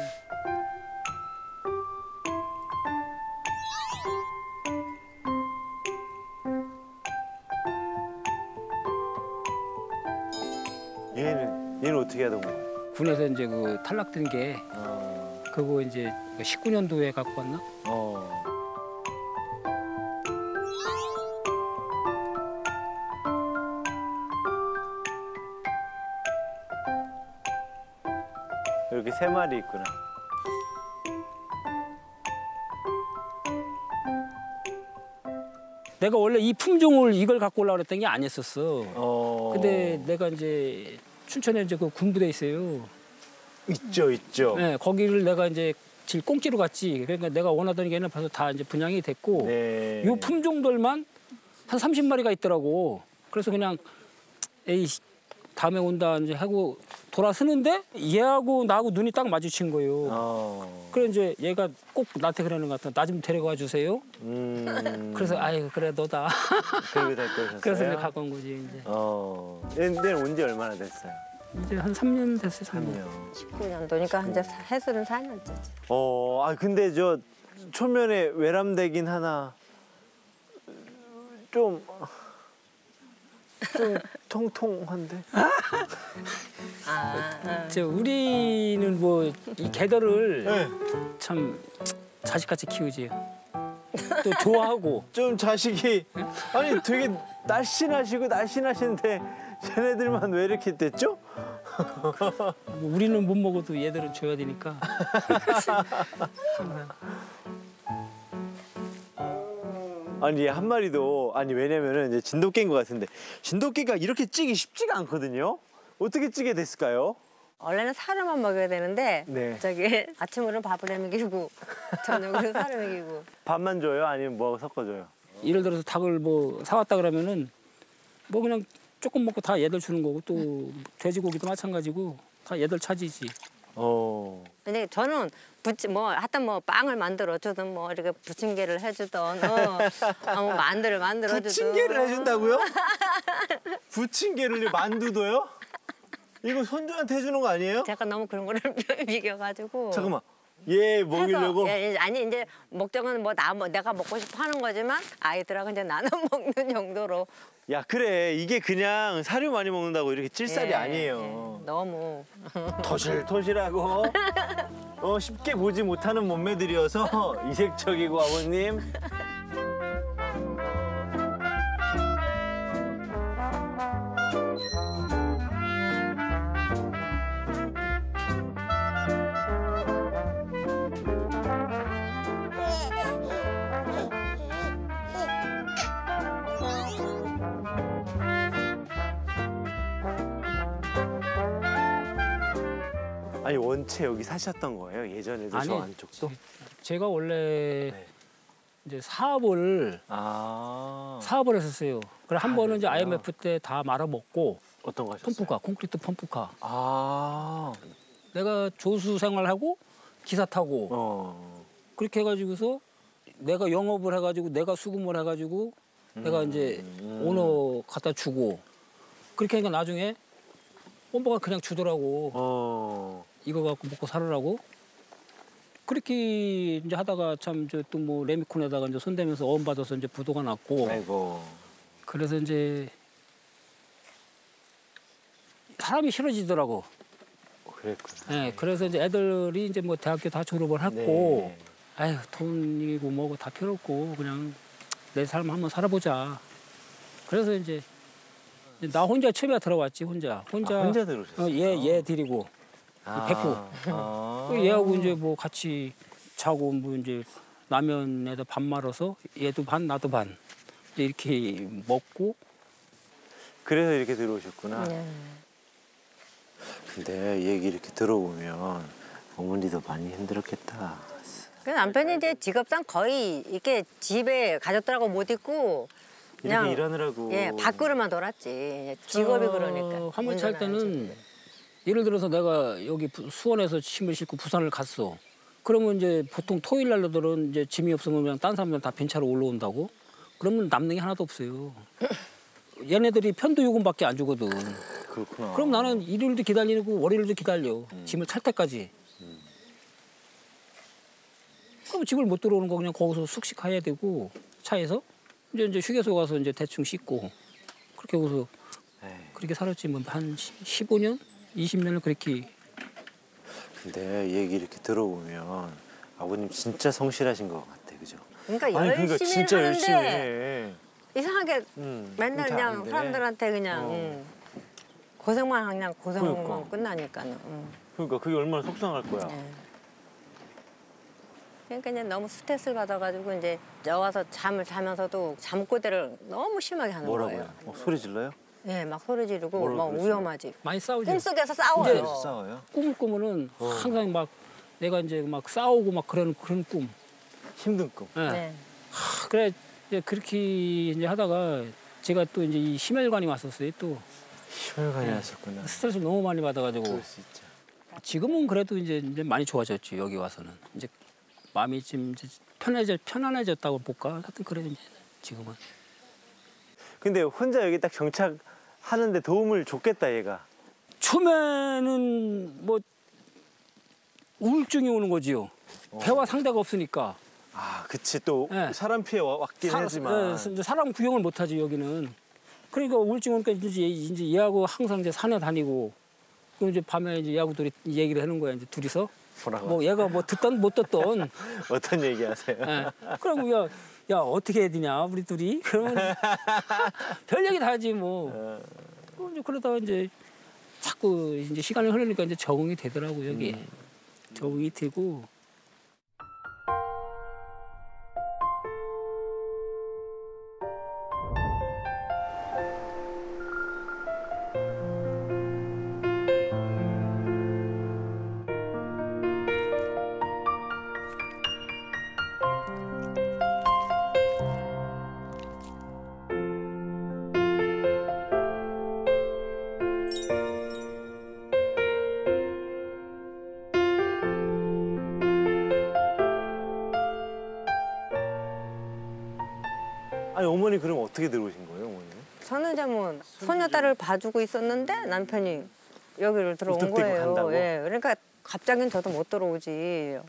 A: 얘는 얘는 어떻게 하던 거야?
L: 군에서 이제 그 탈락된 게
A: 어,
L: 그거 이제 19년도에 갖고 왔나?
A: 어. 이렇게 세 마리 있구나.
L: 내가 원래 이 품종을 이걸 갖고 올라 그랬던 게 아니었었어.
A: 어.
L: 근데 내가 이제 춘천에 이제 그 군부대 있어요.
A: 있죠, 있죠.
L: 네, 거기를 내가 이제 질 꽁지로 갔지. 그러니까 내가 원하던 게는 벌써 다 이제 분양이 됐고
A: 네.
L: 요 품종들만 한 30마리가 있더라고. 그래서 그냥 에이 다음에 온다 이제 하고 돌아서는데 얘하고 나하고 눈이 딱 마주친 거예요.
A: 어.
L: 그래 이제 얘가 꼭 나한테 그러는 것 같아. 나 좀 데려가 주세요.
A: 음.
L: 그래서 아이 그래 너다.
A: 데리고 오셨어요?
L: 그래서 이제 갖고 온 거지 이제.
A: 어. 얘는 온지 얼마나 됐어요?
L: 이제 한 3년 됐어요. 3년.
A: 3년.
M: 19년도니까 이제 해수는 4년째.
A: 어, 아 근데 저 초면에 외람되긴 하나 좀. 좀 통통한데.
M: 아,
L: 저 우리는 뭐 이 개들을
A: 네.
L: 참 자식같이 키우지. 또 좋아하고.
A: 좀 자식이 아니 되게 날씬하시고 날씬하신데 쟤네들만 왜 이렇게 됐죠?
L: 뭐 우리는 못 먹어도 얘들은 줘야 되니까.
A: 아니 얘한 마리도 아니 왜냐면은 이제 진돗개인 것 같은데 진돗개가 이렇게 찌기 쉽지가 않거든요. 어떻게 찌게 됐을까요?
M: 원래는 사료만 먹여야 되는데
A: 네.
M: 저기 아침으로 밥을 해 먹이고 저녁으로 사료 먹이고
A: 밥만 줘요? 아니면 뭐 섞어줘요?
L: 예를 들어서 닭을 뭐 사왔다 그러면은 뭐 그냥 조금 먹고 다 얘들 주는 거고 또 돼지고기도 마찬가지고 다 얘들 차지지.
A: 어.
M: 근데 저는 부치 뭐 하여튼 뭐 빵을 만들어 주든 뭐 이렇게 부침개를 해주든 어, 어, 뭐 만두를 만들어 주든
A: 부침개를 해준다고요? 부침개를 만두도요? 이거 손주한테 해주는 거 아니에요?
M: 제가 너무 그런 거를 비겨가지고
A: 잠깐만. 얘
M: 해서,
A: 먹이려고?
M: 예, 예, 아니 이제 목적은 뭐나 내가 먹고 싶어 하는 거지만 아이들하고 이제 나눠 먹는 정도로
A: 야 그래. 이게 그냥 사료 많이 먹는다고 이렇게 찔살이
M: 예,
A: 아니에요.
M: 예, 너무.
A: 토실토실하고 어, 쉽게 보지 못하는 몸매들이어서 이색적이고 아버님 여기 사셨던 거예요? 예전에도 저
L: 아니,
A: 안쪽도?
L: 제가 원래
A: 네.
L: 이제 사업을
A: 아
L: 사업을 했었어요. 그래 한
A: 아,
L: 번은 이제. IMF 때 다 말아먹고
A: 어떤 거 하셨어요?
L: 펌프카, 콘크리트 펌프카.
A: 아
L: 내가 조수 생활하고 기사 타고
A: 어.
L: 그렇게 해가지고서 내가 영업을 해가지고 내가 수금을 해가지고 내가 이제
A: 음.
L: 오너 갖다 주고 그렇게 하니까 나중에 pom프가 그냥 주더라고.
A: 어.
L: 이거 갖고 먹고 살으라고. 그렇게 이제 하다가 참 저 또 뭐 레미콘에다가 이제 손대면서 어음 받아서 이제 부도가 났고.
A: 아이고.
L: 그래서 이제 사람이 싫어지더라고.
A: 그랬구나.
L: 예, 그래서 이제 애들이 이제 뭐 대학교 다 졸업을 했고,
A: 네.
L: 아휴 돈이고 뭐고 다 필요 없고 그냥 내 삶 한번 살아보자. 그래서 이제 나 혼자 처음에 들어왔지 혼자. 혼자.
A: 아, 혼자 들어오셨어요?
L: 어, 얘, 얘 데리고
A: 아.
L: 백구.
A: 아.
L: 그 얘하고 이제 뭐 같이 자고 뭐 이제 라면에다 밥 말아서 얘도 반 나도 반 이렇게 먹고
A: 그래서 이렇게 들어오셨구나.
C: 네.
A: 근데 얘기 이렇게 들어보면 어머니도 많이 힘들었겠다.
M: 그 남편이 이제 직업상 거의 이렇게 집에 가족들하고 못 있고
A: 이렇게 일하느라고.
M: 예 밖으로만 돌았지 직업이
L: 저
M: 그러니까
L: 화물 찰
M: 운전하는
L: 때는 예를 들어서 내가 여기 부- 수원에서 짐을 싣고 부산을 갔어. 그러면 이제 보통 토요일 날들은 이제 짐이 없으면 그냥 딴 사람들 다 벤차로 올라온다고. 그러면 남는 게 하나도 없어요. 얘네들이 편도 요금밖에 안 주거든.
A: 그렇구나.
L: 그럼 나는 일요일도 기다리고 월요일도 기다려. 짐을 찰 때까지. 그럼 집을 못 들어오는 거 그냥 거기서 숙식해야 되고 차에서 이제 이제 휴게소 가서 이제 대충 씻고 그렇게 하고서 그렇게 살았지 뭐 한 15년, 20년을 그렇게
A: 근데 얘기 이렇게 들어보면 아버님 진짜 성실하신 것 같아, 그죠?
M: 그러니까
A: 아니 그러니까
M: 열심히
A: 진짜
M: 하는데
A: 열심히 해.
M: 이상하게
A: 음,
M: 맨날 그냥
A: 돼.
M: 사람들한테 그냥
A: 어.
M: 음, 고생만 그냥 고생만
A: 그러니까.
M: 끝나니까는. 음.
A: 그러니까 그게 얼마나 속상할 거야.
M: 네. 그러니까 이제 너무 스트레스를 받아가지고 이제 나와서 잠을 자면서도 잠꼬대를 너무 심하게 하는
A: 뭐라고요?
M: 거예요.
A: 뭐 소리 질러요?
M: 예, 막 소리 지르고 막
A: 그러세요?
M: 위험하지.
L: 많이 싸우죠.
M: 꿈속에서 싸워요.
L: 이제
A: 싸워요?
L: 꿈을 꾸면은
A: 어.
L: 항상 막 내가 이제 막 싸우고 막 그런 그런 꿈.
A: 힘든 꿈.
L: 예.
M: 네.
L: 하, 그래 이제 그렇게 이제 하다가 제가 또 이제 이 심혈관이 왔었어요. 또
A: 심혈관이 왔었구나.
L: 스트레스 너무 많이 받아가지고
A: 그럴 수 있죠.
L: 지금은 그래도 이제, 이제 많이 좋아졌지 여기 와서는 이제 마음이 좀 이제 편해져 편안해졌다고 볼까 하여튼 그래 이제 지금은
A: 근데 혼자 여기 딱 정착 하는데 도움을 줬겠다 얘가.
L: 처음에는 뭐 우울증이 오는 거지요. 대화 상대가 없으니까.
A: 아, 그치 또
L: 네.
A: 사람 피해 와- 왔긴
L: 사-
A: 하지만.
L: 예, 사람 구경을 못 하지 여기는. 그러니까 우울증 오니까 이제 얘- 이제 얘하고 항상 이제 산에 다니고 그럼 이제 밤에 이제 얘하고 둘이 얘기를 하는 거야 이제 둘이서.
A: 뭐라고?
L: 뭐 얘가 뭐 듣던 못 듣던.
A: 어떤 얘기하세요?
L: 예. 그러고 야, 야 어떻게 해야 되냐 우리 둘이 그러면 별 얘기 다 하지 뭐.
A: 어.
L: 그 이제 그러다가 이제 자꾸 이제 시간이 흐르니까 이제 적응이 되더라고 여기.
A: 음.
L: 적응이 되고.
M: 봐주고 있었는데 남편이 여기를 들어온 거예요.
A: 간다고?
M: 예, 그러니까 갑자기는 저도 못 들어오지.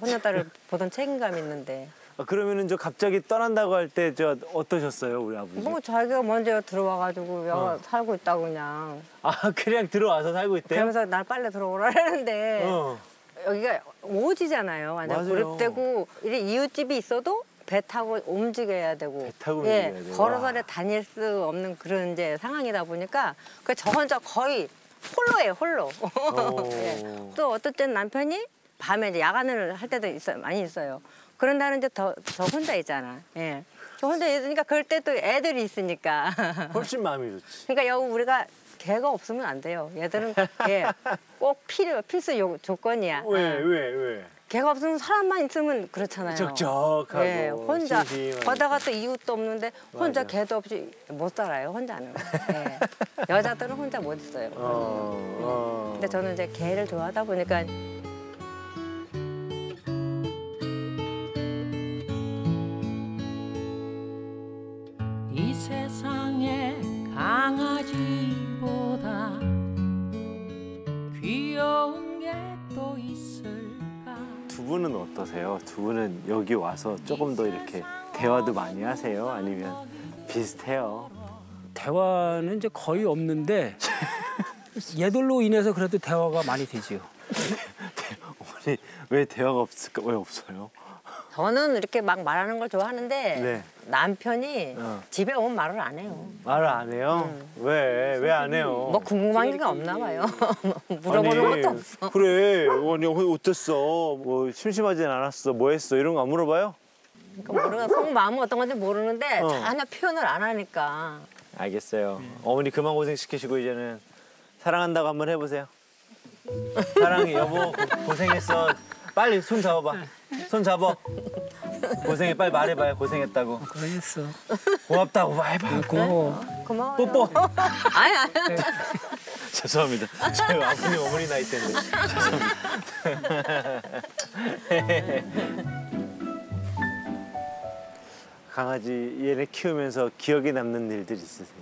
M: 소녀딸을 보던 책임감이 있는데.
A: 아, 그러면은 저 갑자기 떠난다고 할 때 저 어떠셨어요, 우리 아버지?
M: 뭐 자기가 먼저 들어와가지고
A: 어.
M: 살고 있다고 그냥.
A: 아 그냥 들어와서 살고 있대요?
M: 그러면서 날 빨리 들어오라는데
A: 어.
M: 여기가 오지잖아요. 완전. 고립되고 이래 이웃집이 있어도 배 타고 움직여야 되고 배
A: 타고
M: 예,
A: 움직여야 돼요?
M: 걸어서 다닐 수 없는 그런 이제 상황이다 보니까 그 저 혼자 거의 홀로예요 홀로. 예. 또 어떨 땐 남편이 밤에 이제 야간을 할 때도 있어요 많이 있어요. 그런 날은 이제 더, 저 혼자 있잖아. 예. 저 혼자 있으니까 그럴 때 또 애들이 있으니까.
A: 훨씬 마음이 좋지.
M: 그러니까 여기 우리가 개가 없으면 안 돼요. 얘들은 개꼭 필요 필수 요, 조건이야.
A: 왜,
M: 어.
A: 왜, 왜?
M: 개가 없으면 사람만 있으면 그렇잖아요.
A: 적적하고
M: 예, 혼자. 거다가 또 이웃도 없는데 혼자
A: 맞아.
M: 개도 없이 못 살아요. 혼자는. 예. 여자들은 혼자 못 있어요.
A: 어, 어.
M: 근데 저는 이제 개를 좋아하다 보니까
N: 이 세상에 강아지보다 귀여운
A: 게또두 분은 어떠세요? 두 분은 여기 와서 조금 더 이렇게 대화도 많이 하세요? 아니면 비슷해요?
L: 대화는 이제 거의 없는데 얘들로 인해서 그래도 대화가 많이 되지요.
A: 어머니 왜 대화가 없을까? 왜 없어요?
M: 저는 이렇게 막 말하는 걸 좋아하는데
A: 네.
M: 남편이
A: 어.
M: 집에 오면 말을 안 해요.
A: 말을 안 해요? 왜? 왜 안 해요?
M: 뭐 궁금한 게 없나 봐요. 물어보는
A: 아니,
M: 것도 없어.
A: 그래. 아니, 어땠어? 뭐 심심하진 않았어? 뭐 했어? 이런 거 안 물어봐요?
M: 그러니까 모르는 속 마음은 어떤 건지 모르는데
A: 어.
M: 전혀 표현을 안 하니까.
A: 알겠어요. 어머니 그만 고생시키시고 이제는 사랑한다고 한번 해보세요. 사랑해 여보 고- 고생했어. 빨리 손 잡아봐. 손 잡아. 고생해 빨리 말해봐요. 고생했다고.
L: 고생했어.
A: 고맙다고 해봐.
L: 고마워.
M: 고마워요.
A: 뽀뽀.
M: 아니 아니.
A: 죄송합니다. 제가 아버님 어머니 나이 때인데 죄송합니다. 강아지 얘네 키우면서 기억에 남는 일들 있으세요?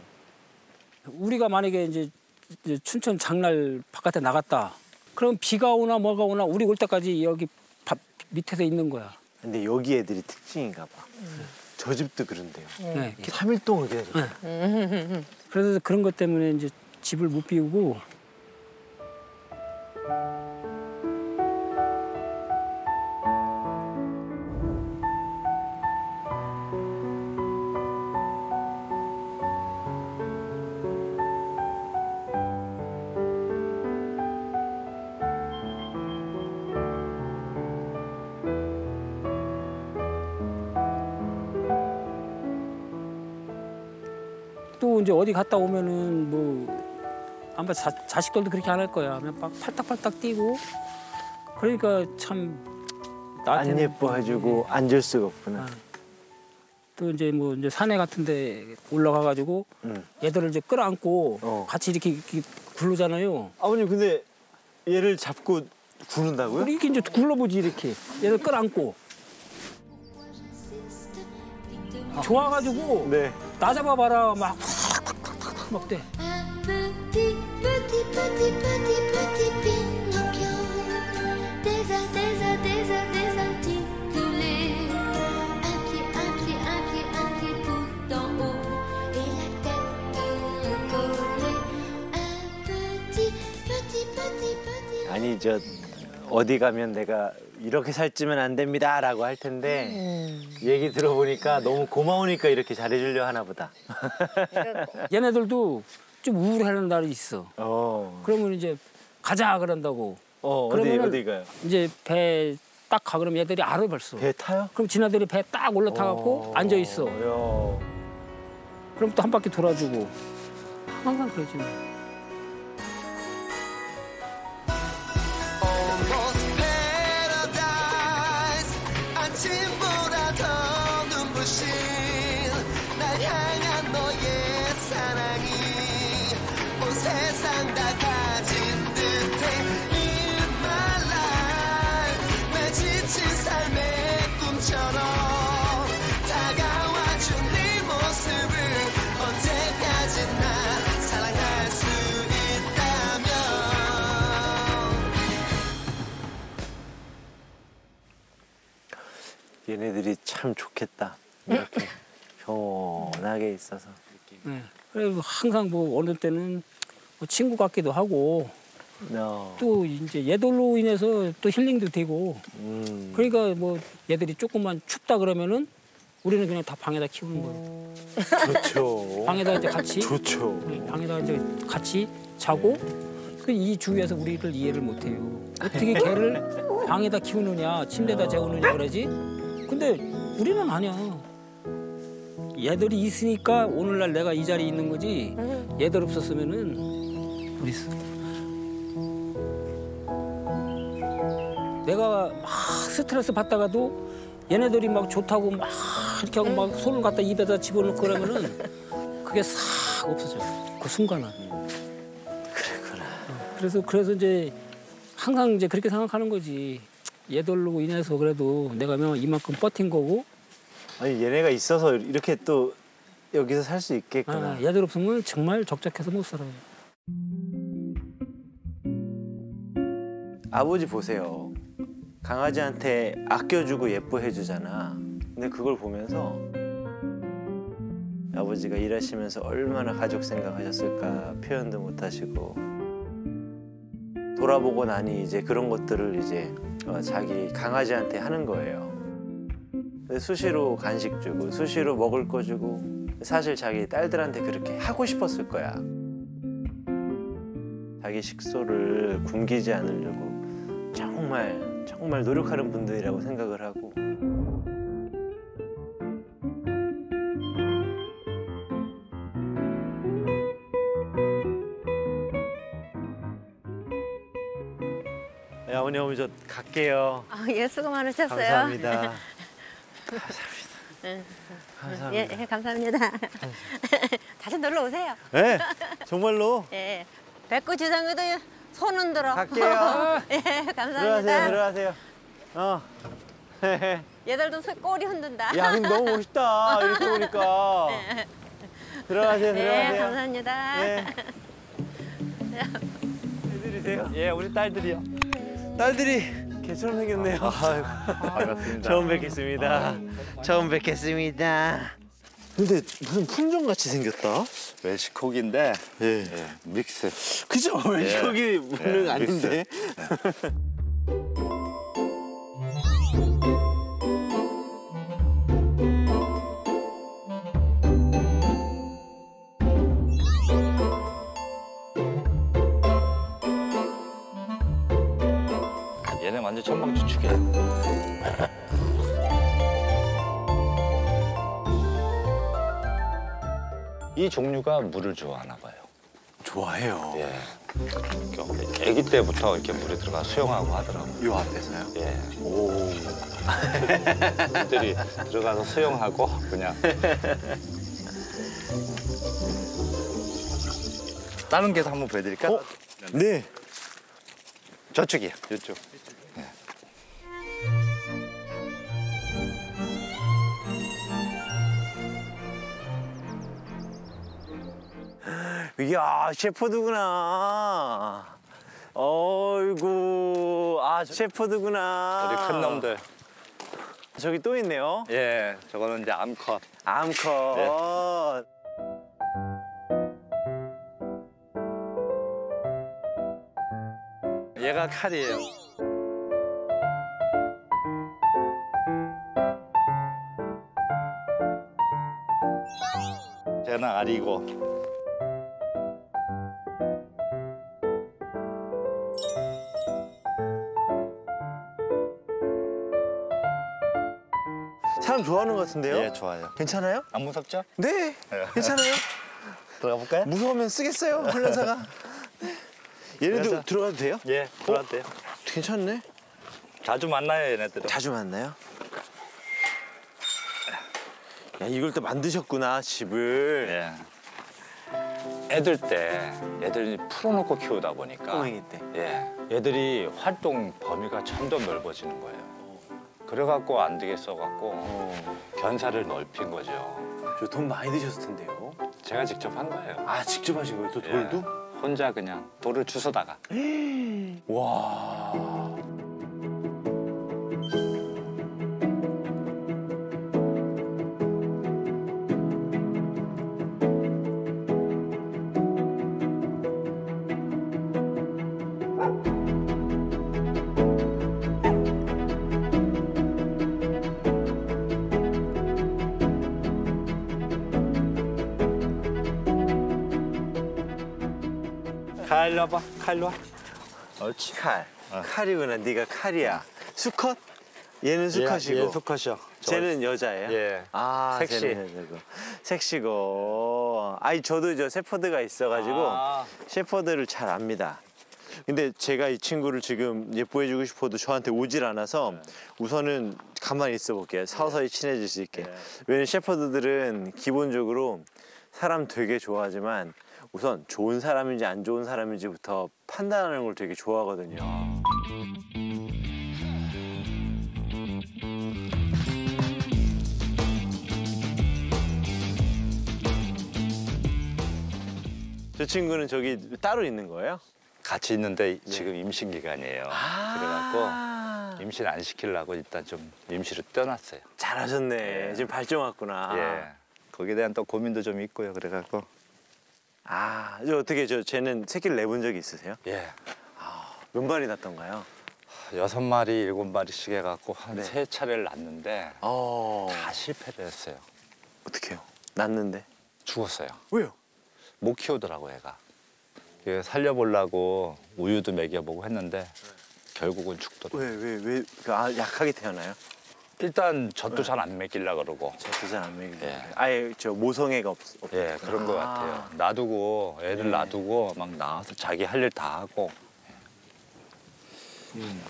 L: 우리가 만약에 이제, 춘천 장날 바깥에 나갔다. 그럼 비가 오나 뭐가 오나 우리 올 때까지 여기 밥 밑에서 있는 거야.
A: 근데 여기 애들이 특징인가 봐. 저 집도 그런데요.
L: 네.
A: 3일 동안 기다려.
L: 그래서 그런 것 때문에 이제 집을 못 비우고 이제 어디 갔다 오면은 뭐 아마 자, 자식들도 그렇게 안 할 거야. 그냥 막 팔딱팔딱 뛰고 그러니까 참
A: 안
L: 나한테는
A: 예뻐해주고 앉을 수가 없구나.
L: 또 이제 뭐 이제 산에 같은데 올라가 가지고
A: 응.
L: 얘들을 이제 끌어안고
A: 어.
L: 같이 이렇게, 이렇게 굴르잖아요.
A: 아버님 근데 얘를 잡고 구른다고요?
L: 이렇게 이제 굴러보지 이렇게 얘들 끌어안고 좋아가지고
A: 네.
L: 나 잡아봐라 막 먹대.
A: 아니 저 어디 가면 내가 이렇게 살찌면 안 됩니다 라고 할 텐데 얘기 들어보니까 너무 고마우니까 이렇게 잘해주려 하나 보다.
L: 얘네들도 좀 우울해하는 날이 있어.
A: 어.
L: 그러면 이제 가자 그런다고.
A: 어 어디
L: 그러면은
A: 어디 가요?
L: 이제 배 딱 가 그러면 얘들이 알아 벌써.
A: 배 타요?
L: 그럼 지네들이 배 딱 올라타갖고 앉아 있어.
A: 야.
L: 그럼 또 한 바퀴 돌아주고 항상 그러지. 뭐.
O: Almost
A: 얘네들이 참 좋겠다. 이렇게 편하게 있어서.
L: 네. 그래서 항상 뭐 어느 때는 뭐 친구 같기도 하고
A: 어.
L: 또 이제 얘들로 인해서 또 힐링도 되고
A: 음.
L: 그러니까 뭐 얘들이 조금만 춥다 그러면은 우리는 그냥 다 방에다 키우는 거예요.
A: 좋죠.
L: 방에다 이제 같이
A: 좋죠.
L: 방에다 이제 같이 자고 그 이 주위에서 우리를 이해를 못 해요. 어떻게 개를 방에다 키우느냐, 침대에다 재우느냐 그러지? 근데 우리는 아니야. 얘들이 있으니까 오늘날 내가 이 자리에 있는 거지. 얘들 없었으면은 어딨어? 내가 막 스트레스 받다가도 얘네들이 막 좋다고 막 이렇게 하고 막 손을 갖다 입에다 집어넣고 그러면은 그게 싹 없어져. 그 순간은. 그래 그래서 그래서 이제 항상 이제 그렇게 생각하는 거지. 얘들로 인해서 그래도 내가 뭐 이만큼 버틴 거고
A: 아니 얘네가 있어서 이렇게 또 여기서 살 수 있겠구나.
L: 아, 얘들 없으면 정말 적적해서 못 살아요.
A: 아버지 보세요. 강아지한테 아껴주고 예뻐해주잖아. 근데 그걸 보면서 아버지가 일하시면서 얼마나 가족 생각하셨을까 표현도 못하시고 돌아보고 나니 이제 그런 것들을 이제 어, 자기 강아지한테 하는 거예요. 수시로 간식 주고 수시로 먹을 거 주고 사실 자기 딸들한테 그렇게 하고 싶었을 거야. 자기 식소를 굶기지 않으려고 정말 정말 노력하는 분들이라고 생각을 하고 어머니 어머니 저 갈게요.
M: 아, 예, 수고 많으셨어요.
A: 감사합니다.
M: 응.
A: 감사합니다.
M: 예, 예, 감사합니다. 다시 놀러 오세요.
A: 네, 정말로
M: 예. 백구 지상에도 손 흔들어.
A: 갈게요.
M: 예,
A: 들어가세요
M: 감사합니다.
A: 들어가세요. 어.
M: 얘들도 소- 꼬리 흔든다.
A: 야 너무 멋있다 이렇게 보니까 들어가세요
M: 네,
A: 들어가세요.
M: 감사합니다.
A: 네. 애들이세요? 예, 우리 딸들이요. 딸들이 개처럼 생겼네요.
B: 반갑습니다.
A: 처음 뵙겠습니다. 처음 뵙겠습니다. 근데 무슨 품종 같이 생겼다.
B: 웰시콕인데
A: 예.
B: 믹스.
A: 그죠? 웰시콕이 무는 아닌데.
B: 완전 천방지축이야. 이 종류가 물을 좋아하나 봐요.
A: 좋아해요.
B: 예. 아기 때부터 이렇게 물에 들어가 수영하고 하더라고요.
A: 요 앞에서요?
B: 예. 오. 애들이 들어가서 수영하고 그냥. 다른 개도 한번 보여드릴까? 요
A: 네.
B: 저쪽이요. 이쪽.
A: 이야 셰퍼드구나. 어이구 아 셰퍼드구나.
B: 우리 큰 놈들.
A: 저기 또 있네요.
B: 예. 저거는 이제 암컷.
A: 암컷.
B: 네. 얘가 칼이에요. 쟤는 알이고.
A: 사람 좋아하는 것 같은데요?
B: 예, 좋아요.
A: 괜찮아요?
B: 안 무섭죠?
A: 네. 괜찮아요?
B: 들어가 볼까요?
A: 무서우면 쓰겠어요, 훈련사가. 얘네도
B: 훈련사.
A: 들어가도 돼요?
B: 예, 들어가도 돼요.
A: 괜찮네.
B: 자주 만나요, 얘네들은.
A: 자주 만나요? 야, 이걸 또 만드셨구나, 집을.
B: 예. 애들 때 애들이 풀어놓고 키우다 보니까
A: 꼬맹이 때.
B: 예, 애들이 활동 범위가 점점 넓어지는 거예요. 그래갖고 안 되겠어갖고 견사를 넓힌 거죠.
A: 저 돈 많이 드셨을 텐데요.
B: 제가 직접 한 거예요.
A: 아, 직접 하신 거예요? 또
B: 예,
A: 돌도?
B: 혼자 그냥 돌을 주워다가.
A: 와.
B: 와봐, 칼 와.
A: 옳지. 칼. 칼이구나. 네가 칼이야. 수컷? 얘는 수컷이고.
B: 얘, 얘 수컷이요.
A: 쟤는 여자예요?
P: 예.
A: 아,
P: 섹시.
A: 쟤는 여자고. 섹시고. 아니 저도 저 셰퍼드가 있어가지고
P: 아.
A: 셰퍼드를 잘 압니다. 근데 제가 이 친구를 지금 예뻐해주고 싶어도 저한테 오질 않아서
P: 네.
A: 우선은 가만히 있어 볼게요. 서서히 친해질 수 있게. 왜냐면 셰퍼드들은 기본적으로 사람 되게 좋아하지만 우선 좋은 사람인지 안 좋은 사람인지부터 판단하는 걸 되게 좋아하거든요. 저 친구는 저기 따로 있는 거예요?
P: 같이 있는데 지금 임신 기간이에요. 그래갖고 임신 안 시키려고 일단 좀 임시로 떼어놨어요.
A: 잘하셨네. 지금 발정 왔구나.
P: 예. 거기에 대한 또 고민도 좀 있고요. 그래갖고
A: 아, 저 어떻게 저 쟤는 새끼를 내본 적이 있으세요?
P: 예.
A: 몇 마리 낳던가요?
P: 여섯 마리, 일곱 마리씩 해갖고 한세 차례를 낳는데
A: 어.
P: 다 실패를 했어요.
A: 어떻게요? 낳는데?
P: 죽었어요.
A: 왜요?
P: 못 키우더라고 애가. 살려보려고 우유도 먹여보고 했는데 결국은 죽더라고.
A: 왜, 왜, 왜? 그 아, 약하게 태어나요?
P: 일단 젖도 잘 안 먹이려 그러고.
A: 젖도 잘안 먹이고.
P: 예.
A: 아예 저 모성애가 없. 없
P: 예, 그런 것
A: 아.
P: 같아요. 놔두고 애들
A: 네.
P: 놔두고 막 나와서 자기 할 일 다 하고.
A: 음.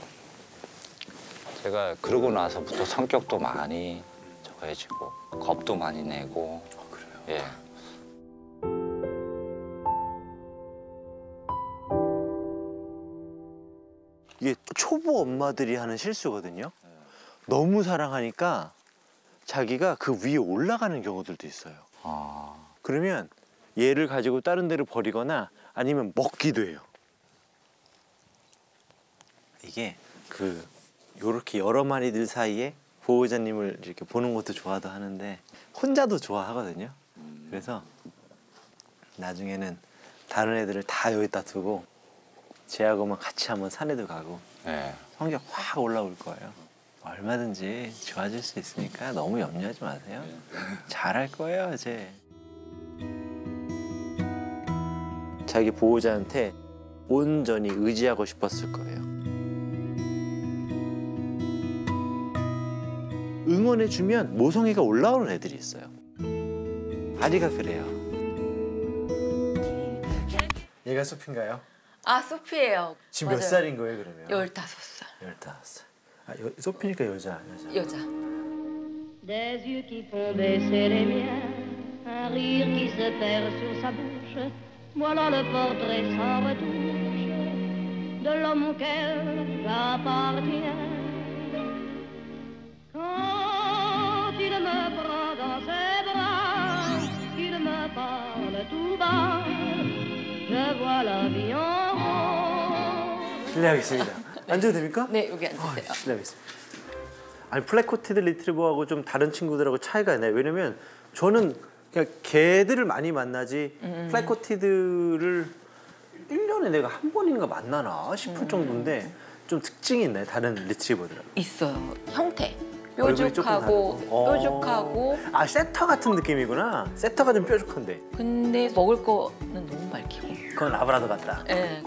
P: 제가 그러고 나서부터 성격도 많이 저해지고 겁도 많이 내고. 그래요? 예.
A: 이게 초보 엄마들이 하는 실수거든요. 너무 사랑하니까 자기가 그 위에 올라가는 경우들도 있어요.
P: 아.
A: 그러면 얘를 가지고 다른 데로 버리거나 아니면 먹기도 해요. 이게 그 요렇게 여러 마리들 사이에 보호자님을 이렇게 보는 것도 좋아도 하는데 혼자도 좋아하거든요. 그래서 나중에는 다른 애들을 다 여기다 두고 쟤하고만 같이 한번 산에도 가고
P: 예.
A: 성격 확 올라올 거예요. 얼마든지 좋아질 수 있으니까 너무 염려하지 마세요. 잘할 거예요, 쟤. 자기 보호자한테 온전히 의지하고 싶었을 거예요. 응원해주면 모성애가 올라오는 애들이 있어요. 아리가 그래요. 얘가 숲인가요?
Q: 아 소피예요.
A: 지금 몇
Q: 맞아요.
A: 살인 거예요, 그러면?
Q: 열다섯 살.
A: 열다섯 살. 아, 여, 소피니까 여자, 여자.
Q: 여자.
R: Des yeux qui font baisser les miens, un rire qui se perd sur sa bouche. Voilà le portrait sans retouche de l'homme auquel j'appartiens. Quand il me prend dans ses bras, qu'il me parle tout bas, je vois la vie en rose.
A: 실례하겠습니다. 앉아도 됩니까?
Q: 네 여기 앉으세요.
A: 실례하겠습니다. 아니 flat-coated retriever하고 좀 다른 친구들하고 차이가 있나요? 왜냐면 저는 그냥 개들을 많이 만나지
Q: 음.
A: flat-coated를 1년에 내가 한 번인가 만나나 싶을
Q: 음.
A: 정도인데 좀 특징이 있나요? 다른 리트리버들하고.
Q: 있어요. 형태. 뾰족하고.
A: 어.
Q: 뾰족하고
A: 아 세터 같은 느낌이구나. 세터가 좀 뾰족한데.
Q: 근데 먹을 거는 너무 밝히고.
A: 그건 라브라도 같다.
Q: 예.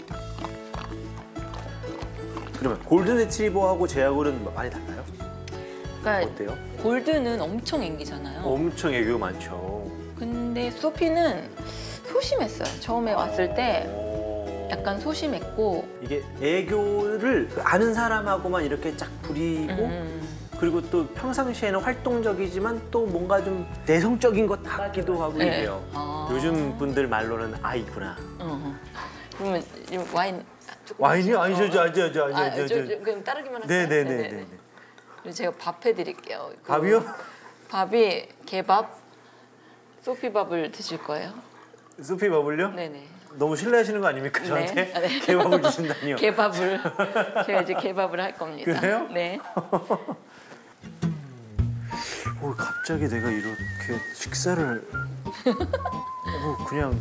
A: 그러면 골든 리트리버하고 제하고는 많이 달라요?
Q: 그러니까
A: 어때요?
Q: 골드는 엄청 앵기잖아요.
A: 엄청 애교 많죠.
Q: 근데 소피는 소심했어요. 처음에 왔을 때 약간 소심했고
A: 이게 애교를 그 아는 사람하고만 이렇게 쫙 부리고
Q: 음.
A: 그리고 또 평상시에는 활동적이지만 또 뭔가 좀 내성적인 것 같기도 하고
Q: 네.
A: 이래요.
Q: 아.
A: 요즘 분들 말로는 아이구나.
Q: 어. 그러면 이 와인
A: 와인이
Q: 마셔요.
A: 아니죠, 저, 저, 저, 저,
Q: 아,
A: 저,
Q: 저,
A: 저.
Q: 저, 그럼 따르기만 할까요?
A: 네네 네.
Q: 그리고 제가 밥 해드릴게요. 그
A: 밥이요?
Q: 밥이 개밥, 소피 밥을 드실 거예요?
A: 소피 밥을요?
Q: 네 네.
A: 너무 신뢰하시는 거 아닙니까 저한테?
Q: 네. 아, 네.
A: 개밥을 주신다니요?
Q: 개밥을 제가 이제 개밥을 할 겁니다.
A: 그래요?
Q: 네.
A: 어, 갑자기 내가 이렇게 식사를 어, 그냥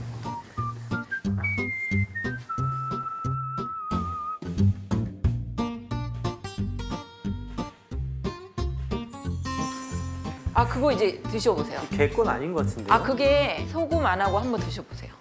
Q: 그거 이제 드셔보세요.
A: 개건 아닌 것 같은데요?
Q: 아 그게 소금 안 하고 한번 드셔보세요.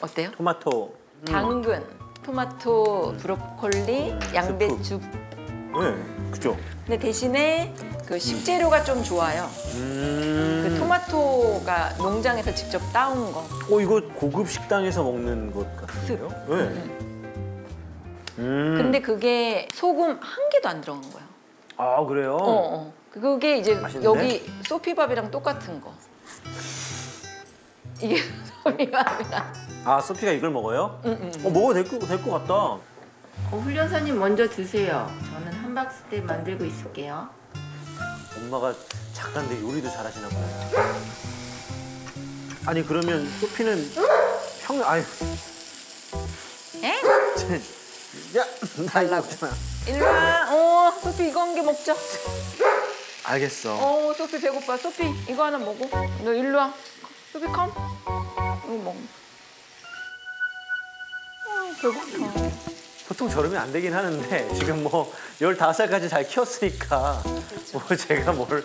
Q: 어때요?
A: 토마토
Q: 당근, 토마토, 브로콜리, 양배추.
A: 네, 그죠.
Q: 근데 대신에 그 식재료가 좀 좋아요.
A: 음.
Q: 그 토마토가 농장에서 직접 따온 거.
A: 어 이거 고급 식당에서 먹는 것 같은데요? 네. 음.
Q: 근데 그게 소금 한 개도 안 들어간 거예요.
A: 아 그래요?
Q: 어, 어. 그게 이제
A: 맛있네.
Q: 여기 소피밥이랑 똑같은 거. 이게 소피밥이랑.
A: 아 소피가 이걸 먹어요?
Q: 응, 응.
A: 어 먹어도 될것 될것 같다.
Q: 어, 훈련사님 먼저 드세요. 저는 한 박스테 만들고 있을게요.
A: 엄마가 작가인데 요리도 잘하시나 봐요. 아니 그러면 소피는 평 아유
Q: 에?
A: 쟤- 야 잖아
Q: 일로 와. 어, 소피 이거 한 개 먹자.
A: 알겠어.
Q: 어, 소피 배고파. 소피 이거 하나 먹어. 너 일로 와. 소피 컴. 이거 먹어. 아, 배고파.
A: 보통 저러면 안 되긴 하는데 지금 뭐 15살까지 잘 키웠으니까 뭐 제가 뭘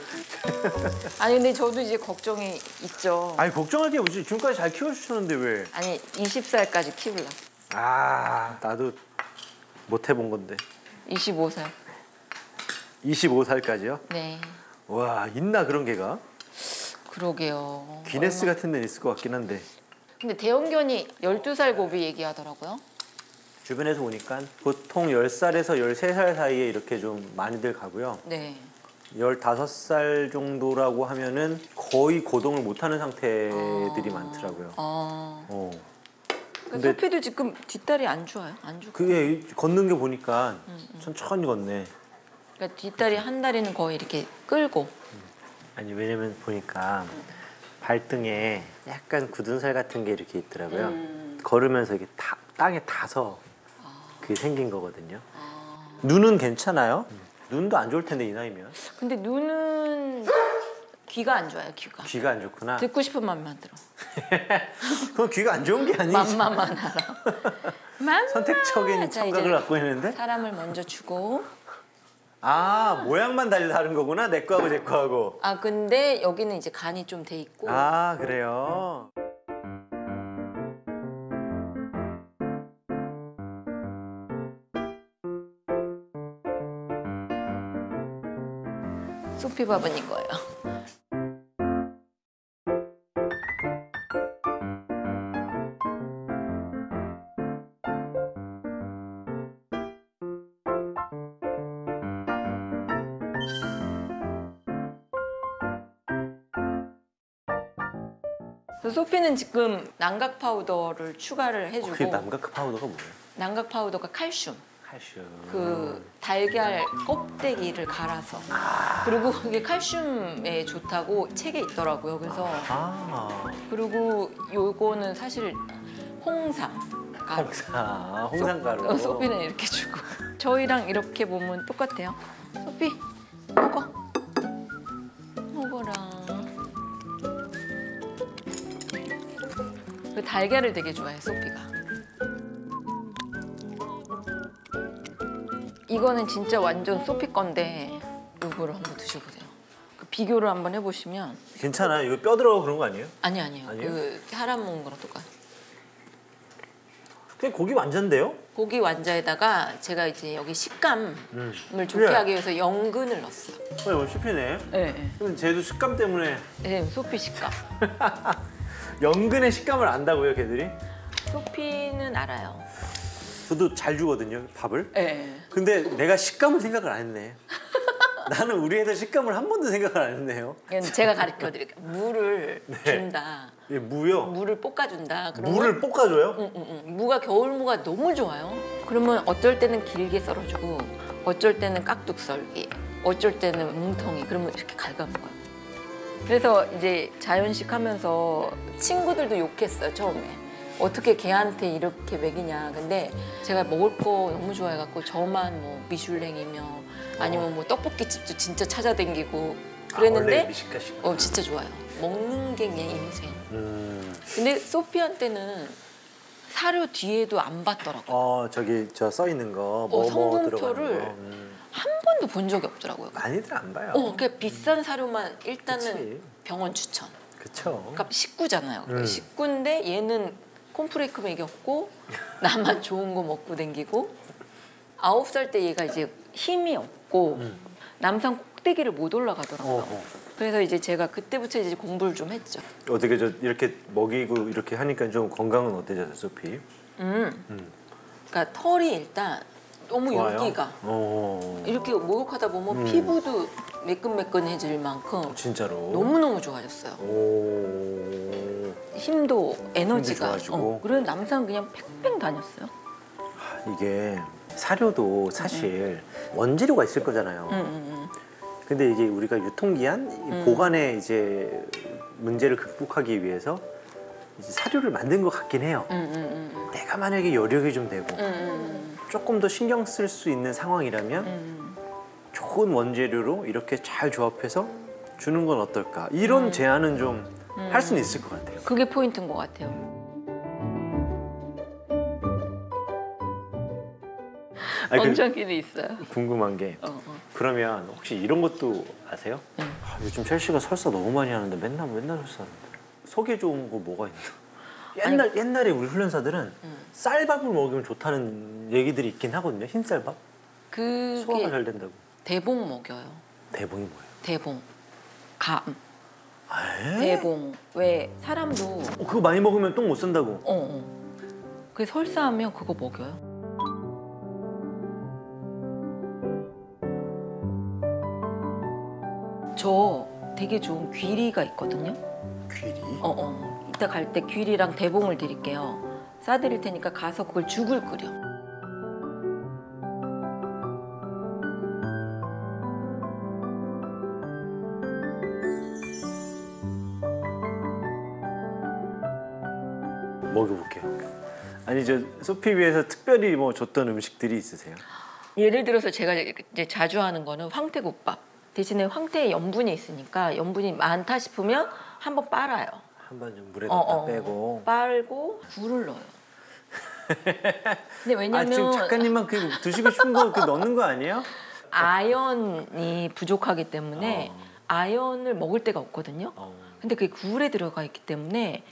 Q: 아니 근데 저도 이제 걱정이 있죠.
A: 아니 걱정할 게 뭐지 지금까지 잘 키워주셨는데 왜?
Q: 아니 20살까지 키우려고.
A: 아 나도 못 해본 건데
Q: 25살.
A: 25살까지요?
Q: 네.
A: 와 있나 그런 개가?
Q: 그러게요.
A: 기네스
Q: 얼마-
A: 같은 데는 있을 것 같긴 한데
Q: 근데 대형견이 12살 고비 얘기하더라고요.
A: 주변에서 보니까 보통 10살에서 13살 사이에 이렇게 좀 많이들 가고요.
Q: 네.
A: 15살 정도라고 하면은 거의 고동을 못하는 상태들이 많더라고요.
Q: 어.
A: 어.
Q: 근데
A: 근데
Q: 소피도 지금 뒷다리 안 좋아요. 안 좋고.
A: 그게 걷는 게 보니까
Q: 음,
A: 천천히 걷네.
Q: 그러니까 뒷다리 한 다리는 거의 이렇게 끌고.
A: 아니 왜냐면 보니까 발등에 약간 굳은 살 같은 게 이렇게 있더라고요.
Q: 음.
A: 걸으면서 이게 타, 땅에 타서
Q: 아.
A: 그게 생긴 거거든요. 눈은 괜찮아요? 눈도 안 좋을 텐데 이 나이면
Q: 근데 눈은 귀가 안 좋아요. 귀가.
A: 귀가 안 좋구나.
Q: 듣고 싶은 맘만 들어.
A: 그건 귀가 안 좋은 게 아니지.
Q: 맘마만 알아.
A: 선택적인
Q: 자,
A: 청각을 갖고 있는데.
Q: 사람을 먼저 주고.
A: 아 모양만 달리 다른 거구나 내 거하고 제 거하고.
Q: 아 근데 여기는 이제 간이 좀 돼 있고.
A: 아 그래요.
Q: 소피밥은 이거예요. 소피는 지금 난각 파우더를 추가를 해주고
A: 그게 남각 파우더가 뭐예요?
Q: 난각 파우더가 칼슘
A: 칼슘.
Q: 그 달걀 껍데기를 갈아서 그리고 그게 칼슘에 좋다고 책에 있더라고요. 그래서
A: 아
Q: 그리고 요거는 사실 홍삼 가루.
A: 홍사 홍상가루.
Q: 어, 소피는 이렇게 주고 저희랑 이렇게 보면 똑같아요. 소피 먹어 그 달걀을 되게 좋아해 소피가. 이거는 진짜 완전 소피 건데 요거를 한번 드셔보세요. 그 비교를 한번 해보시면
A: 괜찮아요. 이거 뼈 들어가고 그런 거 아니에요?
Q: 아니 아니에요.
A: 아니에요?
Q: 그 사람 먹는 거랑 똑같아.
A: 그냥 고기 완자인데요?
Q: 고기 완자에다가 제가 이제 여기 식감을
A: 음.
Q: 좋게
A: 그래.
Q: 하기 위해서 연근을 넣었어요.
A: 어, 이거 씹히네.
Q: 네.
A: 그럼 쟤도 식감 때문에
Q: 네, 소피 식감.
A: 연근의 식감을 안다고요, 걔들이?
Q: 소피는 알아요.
A: 저도 잘 주거든요, 밥을.
Q: 네.
A: 근데 내가 식감을 생각을 안 했네. 나는 우리 애들 식감을 한 번도 생각을 안 했네요.
Q: 이건 제가 가르쳐 드릴게요. 물을
A: 네.
Q: 준다.
A: 예, 무요.
Q: 물을 볶아준다. 그러면
A: 무를 볶아줘요?
Q: 응, 응, 응. 무가 겨울무가 너무 좋아요. 그러면 어쩔 때는 길게 썰어주고, 어쩔 때는 깍둑 썰기, 어쩔 때는 뭉텅이. 그러면 이렇게 갉아먹어요. 그래서 이제 자연식 하면서 친구들도 욕했어요 처음에. 어떻게 걔한테 이렇게 먹이냐. 근데 제가 먹을 거 너무 좋아해갖고 저만 뭐 미슐랭이며 아니면 뭐 떡볶이 집도 진짜 찾아다니고
A: 아, 원래
Q: 그랬는데
A: 미식가식.
Q: 어 진짜 좋아요. 먹는 게 그냥 인생.
A: 음.
Q: 근데 소피한테는 사료 뒤에도 안 봤더라고요.
A: 어, 저기 저 써 있는 거, 뭐, 뭐
Q: 성분표를
A: 들어가는 거. 음.
Q: 한 번도 본 적이 없더라고요.
A: 많이들 안 봐요.
Q: 어, 그냥 비싼 사료만 일단은
A: 그치.
Q: 병원 추천.
A: 그쵸.
Q: 그러니까 식구잖아요.
A: 음.
Q: 식구인데 얘는 콤프레이크 먹였고 나만 좋은 거 먹고 댕기고 아홉 살 때 얘가 이제 힘이 없고 남산 꼭대기를 못 올라가더라고요.
A: 어, 어.
Q: 그래서 이제 제가 그때부터 이제 공부를 좀 했죠.
A: 어떻게 저 이렇게 먹이고 이렇게 하니까 좀 건강은 어때졌어요, 소피?
Q: 음.
A: 음.
Q: 그러니까 털이 일단 너무
A: 좋아요?
Q: 윤기가
A: 어.
Q: 이렇게 목욕하다 보면
A: 음.
Q: 피부도 매끈매끈해질 만큼
A: 진짜로.
Q: 너무너무 좋아졌어요.
A: 오.
Q: 힘도 에너지가. 어, 그래서 남산 그냥 팽팽 다녔어요.
A: 이게 사료도 사실 원재료가 있을 거잖아요.
Q: 음, 음,
A: 근데 이게 우리가 유통기한 이
Q: 음.
A: 보관의 이제 문제를 극복하기 위해서 사료를 만든 것 같긴 해요.
Q: 음, 음, 음,
A: 내가 만약에 여력이 좀 되고
Q: 음, 음,
A: 조금 더 신경 쓸 수 있는 상황이라면
Q: 음.
A: 좋은 원재료로 이렇게 잘 조합해서 주는 건 어떨까? 이런
Q: 음.
A: 제안은 좀할
Q: 음.
A: 수는 있을 것 같아요.
Q: 그게 포인트인 것 같아요.
A: 아니, 그-
Q: 엉정길이 있어요.
A: 궁금한 게
Q: 어, 어.
A: 그러면 혹시 이런 것도 아세요? 아, 요즘 첼시가 설사 너무 많이 하는데 맨날 맨날 설사 하는데 속에 좋은 거 뭐가 있나? 옛날 옛날에 우리 훈련사들은 쌀밥을 먹으면 좋다는 얘기들이 있긴 하거든요. 흰쌀밥
Q: 그게
A: 소화가 잘 된다고.
Q: 대봉 먹여요.
A: 대봉이 뭐예요?
Q: 대봉, 감,
A: 에?
Q: 대봉. 왜 사람도
A: 어, 그거 많이 먹으면 똥못 산다고.
Q: 어, 어. 그 설사하면 그거 먹여요. 저 되게 좋은 귀리가 있거든요.
A: 귀리?
Q: 어, 어. 이따 갈때 귀리랑 대봉을 드릴게요. 싸드릴 테니까 가서 그걸 죽을 끓여.
A: 먹여볼게요. 아니 저 소피 위해서 특별히 뭐 줬던 음식들이 있으세요?
Q: 예를 들어서 제가 이제 자주 하는 거는 황태국밥. 대신에 황태에 염분이 있으니까 염분이 많다 싶으면 한번 빨아요.
A: 한번 좀 물에다
Q: 어, 어, 어.
A: 빼고.
Q: 빨고 굴을 넣어요. 근데
A: 아
Q: 왜냐면
A: 지금 작가님만 그 드시고 싶은 거 그 넣는 거 아니에요?
Q: 아연이 부족하기 때문에 아연을 먹을 데가 없거든요. 근데 그게 굴에 들어가 있기 때문에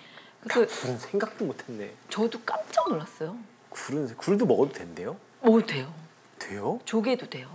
Q: 그래서
A: 굴은 생각도 못했네.
Q: 저도 깜짝 놀랐어요.
A: 굴은 굴도 먹어도 된대요?
Q: 먹어도 돼요.
A: 돼요?
Q: 조개도 돼요.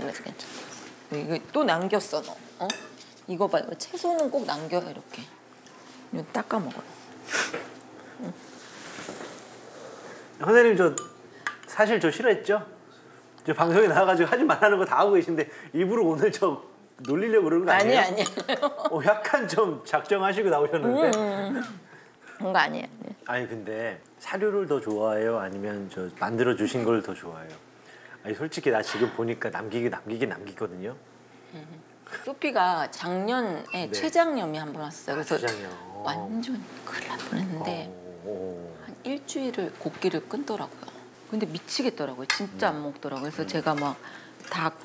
Q: 이거 호밀빵이라서 괜찮아. 이거 또 남겼어 너. 어? 이거 봐 이거 채소는 꼭 남겨요 이렇게. 이거 닦아 먹어요.
A: 선생님 저 사실 저 싫어했죠? 저 방송에 나와가지고 하지 말라는 거 다 하고 계신데 일부러 오늘 저 놀리려고 그러는 거
Q: 아니
A: 아니에요?
Q: 아니.
A: 어, 약간 좀 작정하시고 나오셨는데
Q: 음. 그런 거 아니에요.
A: 아니 근데 사료를 더 좋아해요? 아니면 저 만들어 주신 걸 더 좋아해요? 아니 솔직히 나 지금 보니까 남기기 남기기 남기거든요.
Q: 소피가 작년에
A: 네.
Q: 췌장염이 한 번 왔어요. 그래서
A: 췌장염.
Q: 완전 큰일 날 뻔했는데
A: 오.
Q: 한 일주일을 곡기를 끊더라고요. 근데 미치겠더라고요. 진짜 안 먹더라고요.
A: 음.
Q: 그래서 제가 막 닭,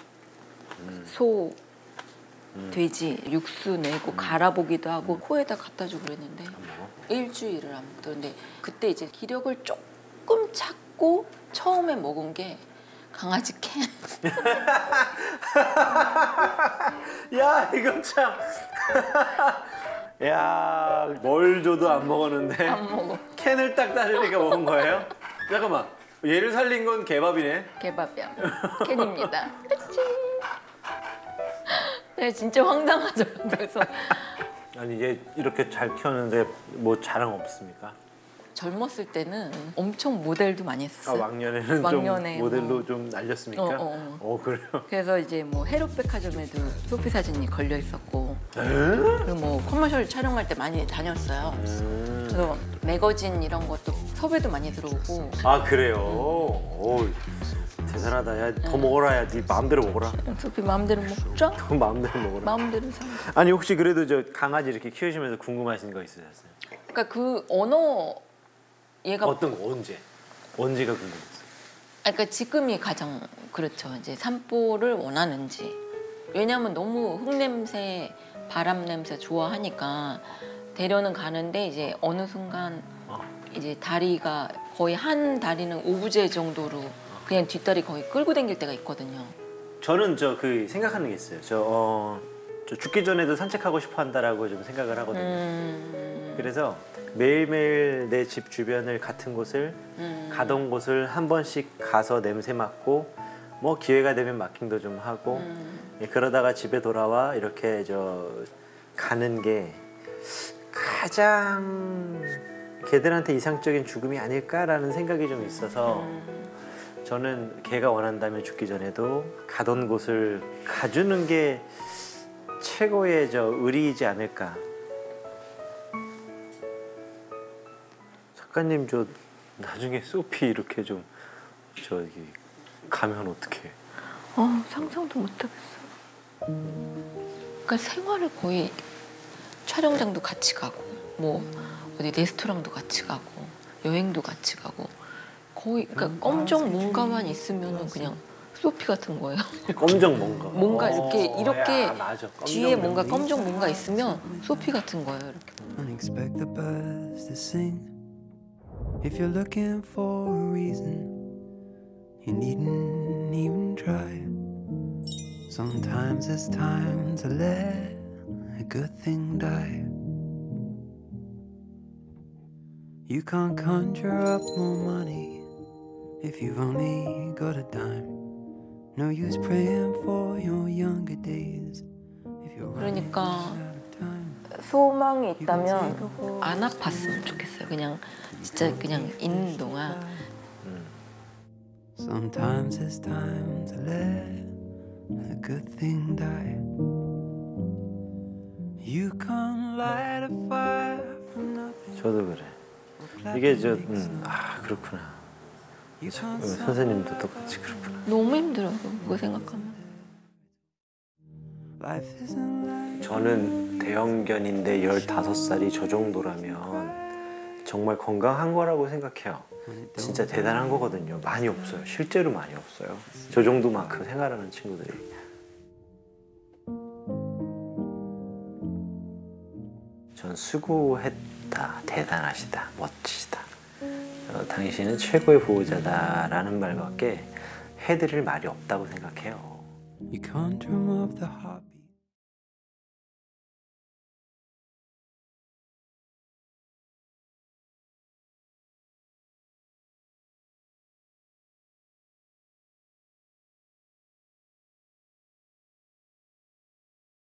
Q: 소,
A: 음.
Q: 돼지 육수 내고 갈아보기도 하고 코에다 갖다 주고 그랬는데 일주일을 안 먹더라고요. 근데 그때 이제 기력을 조금 찾고 처음에 먹은 게 강아지 캔.
A: 야 이거 참. 야, 뭘 줘도 안 먹었는데
Q: 안 먹어.
A: 캔을 딱 따르니까 먹은 거예요? 잠깐만, 얘를 살린 건 개밥이네.
Q: 개밥이야. 캔입니다. 그치? 네, 진짜 황당하죠. 그래서
A: 아니 얘 이렇게 잘 키웠는데 뭐 자랑 없습니까?
Q: 젊었을 때는 엄청 모델도 많이
A: 아
Q: 했었어요.
A: 왕년에는
Q: 왕년에
A: 좀 모델로
Q: 뭐.
A: 좀 날렸습니까?
Q: 어, 어.
A: 어, 그래요?
Q: 그래서 이제 뭐 헤롯백화점에도 소피 사진이 걸려 있었고
A: 에?
Q: 그리고 뭐 커머셜 촬영할 때 많이 다녔어요. 그래서 매거진 이런 것도 섭외도 많이 들어오고
A: 아 그래요. 오 대단하다. 야 더 먹어라. 야 네 마음대로 먹어라.
Q: 소피 마음대로 먹자.
A: 더 마음대로 먹어라.
Q: 마음대로 사.
A: 아니 혹시 그래도 저 강아지 이렇게 키우시면서 궁금하신 거 있으셨어요?
Q: 그러니까 그 언어 얘가
A: 어떤 거 언제? 언제가 궁금했어요?
Q: 아, 그러니까 지금이 가장 그렇죠. 이제 산보를 원하는지. 왜냐하면 너무 흙냄새, 바람 냄새 좋아하니까 데려는 가는데 이제 어느 순간 이제 다리가 거의 한 다리는 오브제 정도로 그냥 뒷다리 거의 끌고 다닐 때가 있거든요.
A: 저는 저 그 생각하는 게 있어요. 저, 어, 저 죽기 전에도 산책하고 싶어 한다라고 좀 생각을 하거든요.
Q: 음.
A: 그래서 매일매일 내 집 주변을 같은 곳을
Q: 음.
A: 가던 곳을 한 번씩 가서 냄새 맡고 뭐 기회가 되면 마킹도 좀 하고
Q: 음.
A: 예, 그러다가 집에 돌아와 이렇게 저 가는 게 가장 걔들한테 이상적인 죽음이 아닐까라는 생각이 좀 있어서
Q: 음.
A: 저는 걔가 원한다면 죽기 전에도 가던 곳을 가주는 게 최고의 저 의리이지 않을까. 작가님 저 나중에 소피 이렇게 좀 저기 가면 어떡해?
Q: 어, 상상도 못하겠어. 그러니까 생활을 거의 촬영장도 같이 가고, 뭐 어디 레스토랑도 같이 가고, 여행도 같이 가고, 거의 그러니까 검정 뭔가만 있으면은 그냥 소피 같은 거예요.
A: 검정 뭔가.
Q: 뭔가 이렇게
A: 어,
Q: 이렇게
A: 야, 맞아. 검정
Q: 뒤에 뭔가
A: 뭔가.
Q: 검정 뭔가 있으면 소피 같은 거예요. 이렇게.
F: Unexpect the birds to sing. If you're looking for a reason, you needn't even try. Sometimes it's time to let a good thing die. You can't conjure up more money if you've only got a dime. No use praying for your younger days if you're running
Q: 그러니까 소망이 있다면 안 아팠으면 좋겠어요. 그냥 진짜 그냥 있는 동안
F: Sometimes it's time to let a good thing die. You can't light a fire from nothing.
A: 저도 그래. 이게 저, 음, 아 그렇구나. 저, 선생님도 똑같이 그렇구나.
Q: 너무 힘들어요. 그거 생각하면.
A: 저는 대형견인데 15살이 저 정도라면 정말 건강한 거라고 생각해요. 진짜 대단한 거거든요. 많이 없어요. 실제로 많이 없어요. 저 정도만큼 생활하는 친구들이. 전 수고했다. 대단하시다. 멋지시다. 어, 당신은 최고의 보호자다라는 말밖에 해드릴 말이 없다고 생각해요.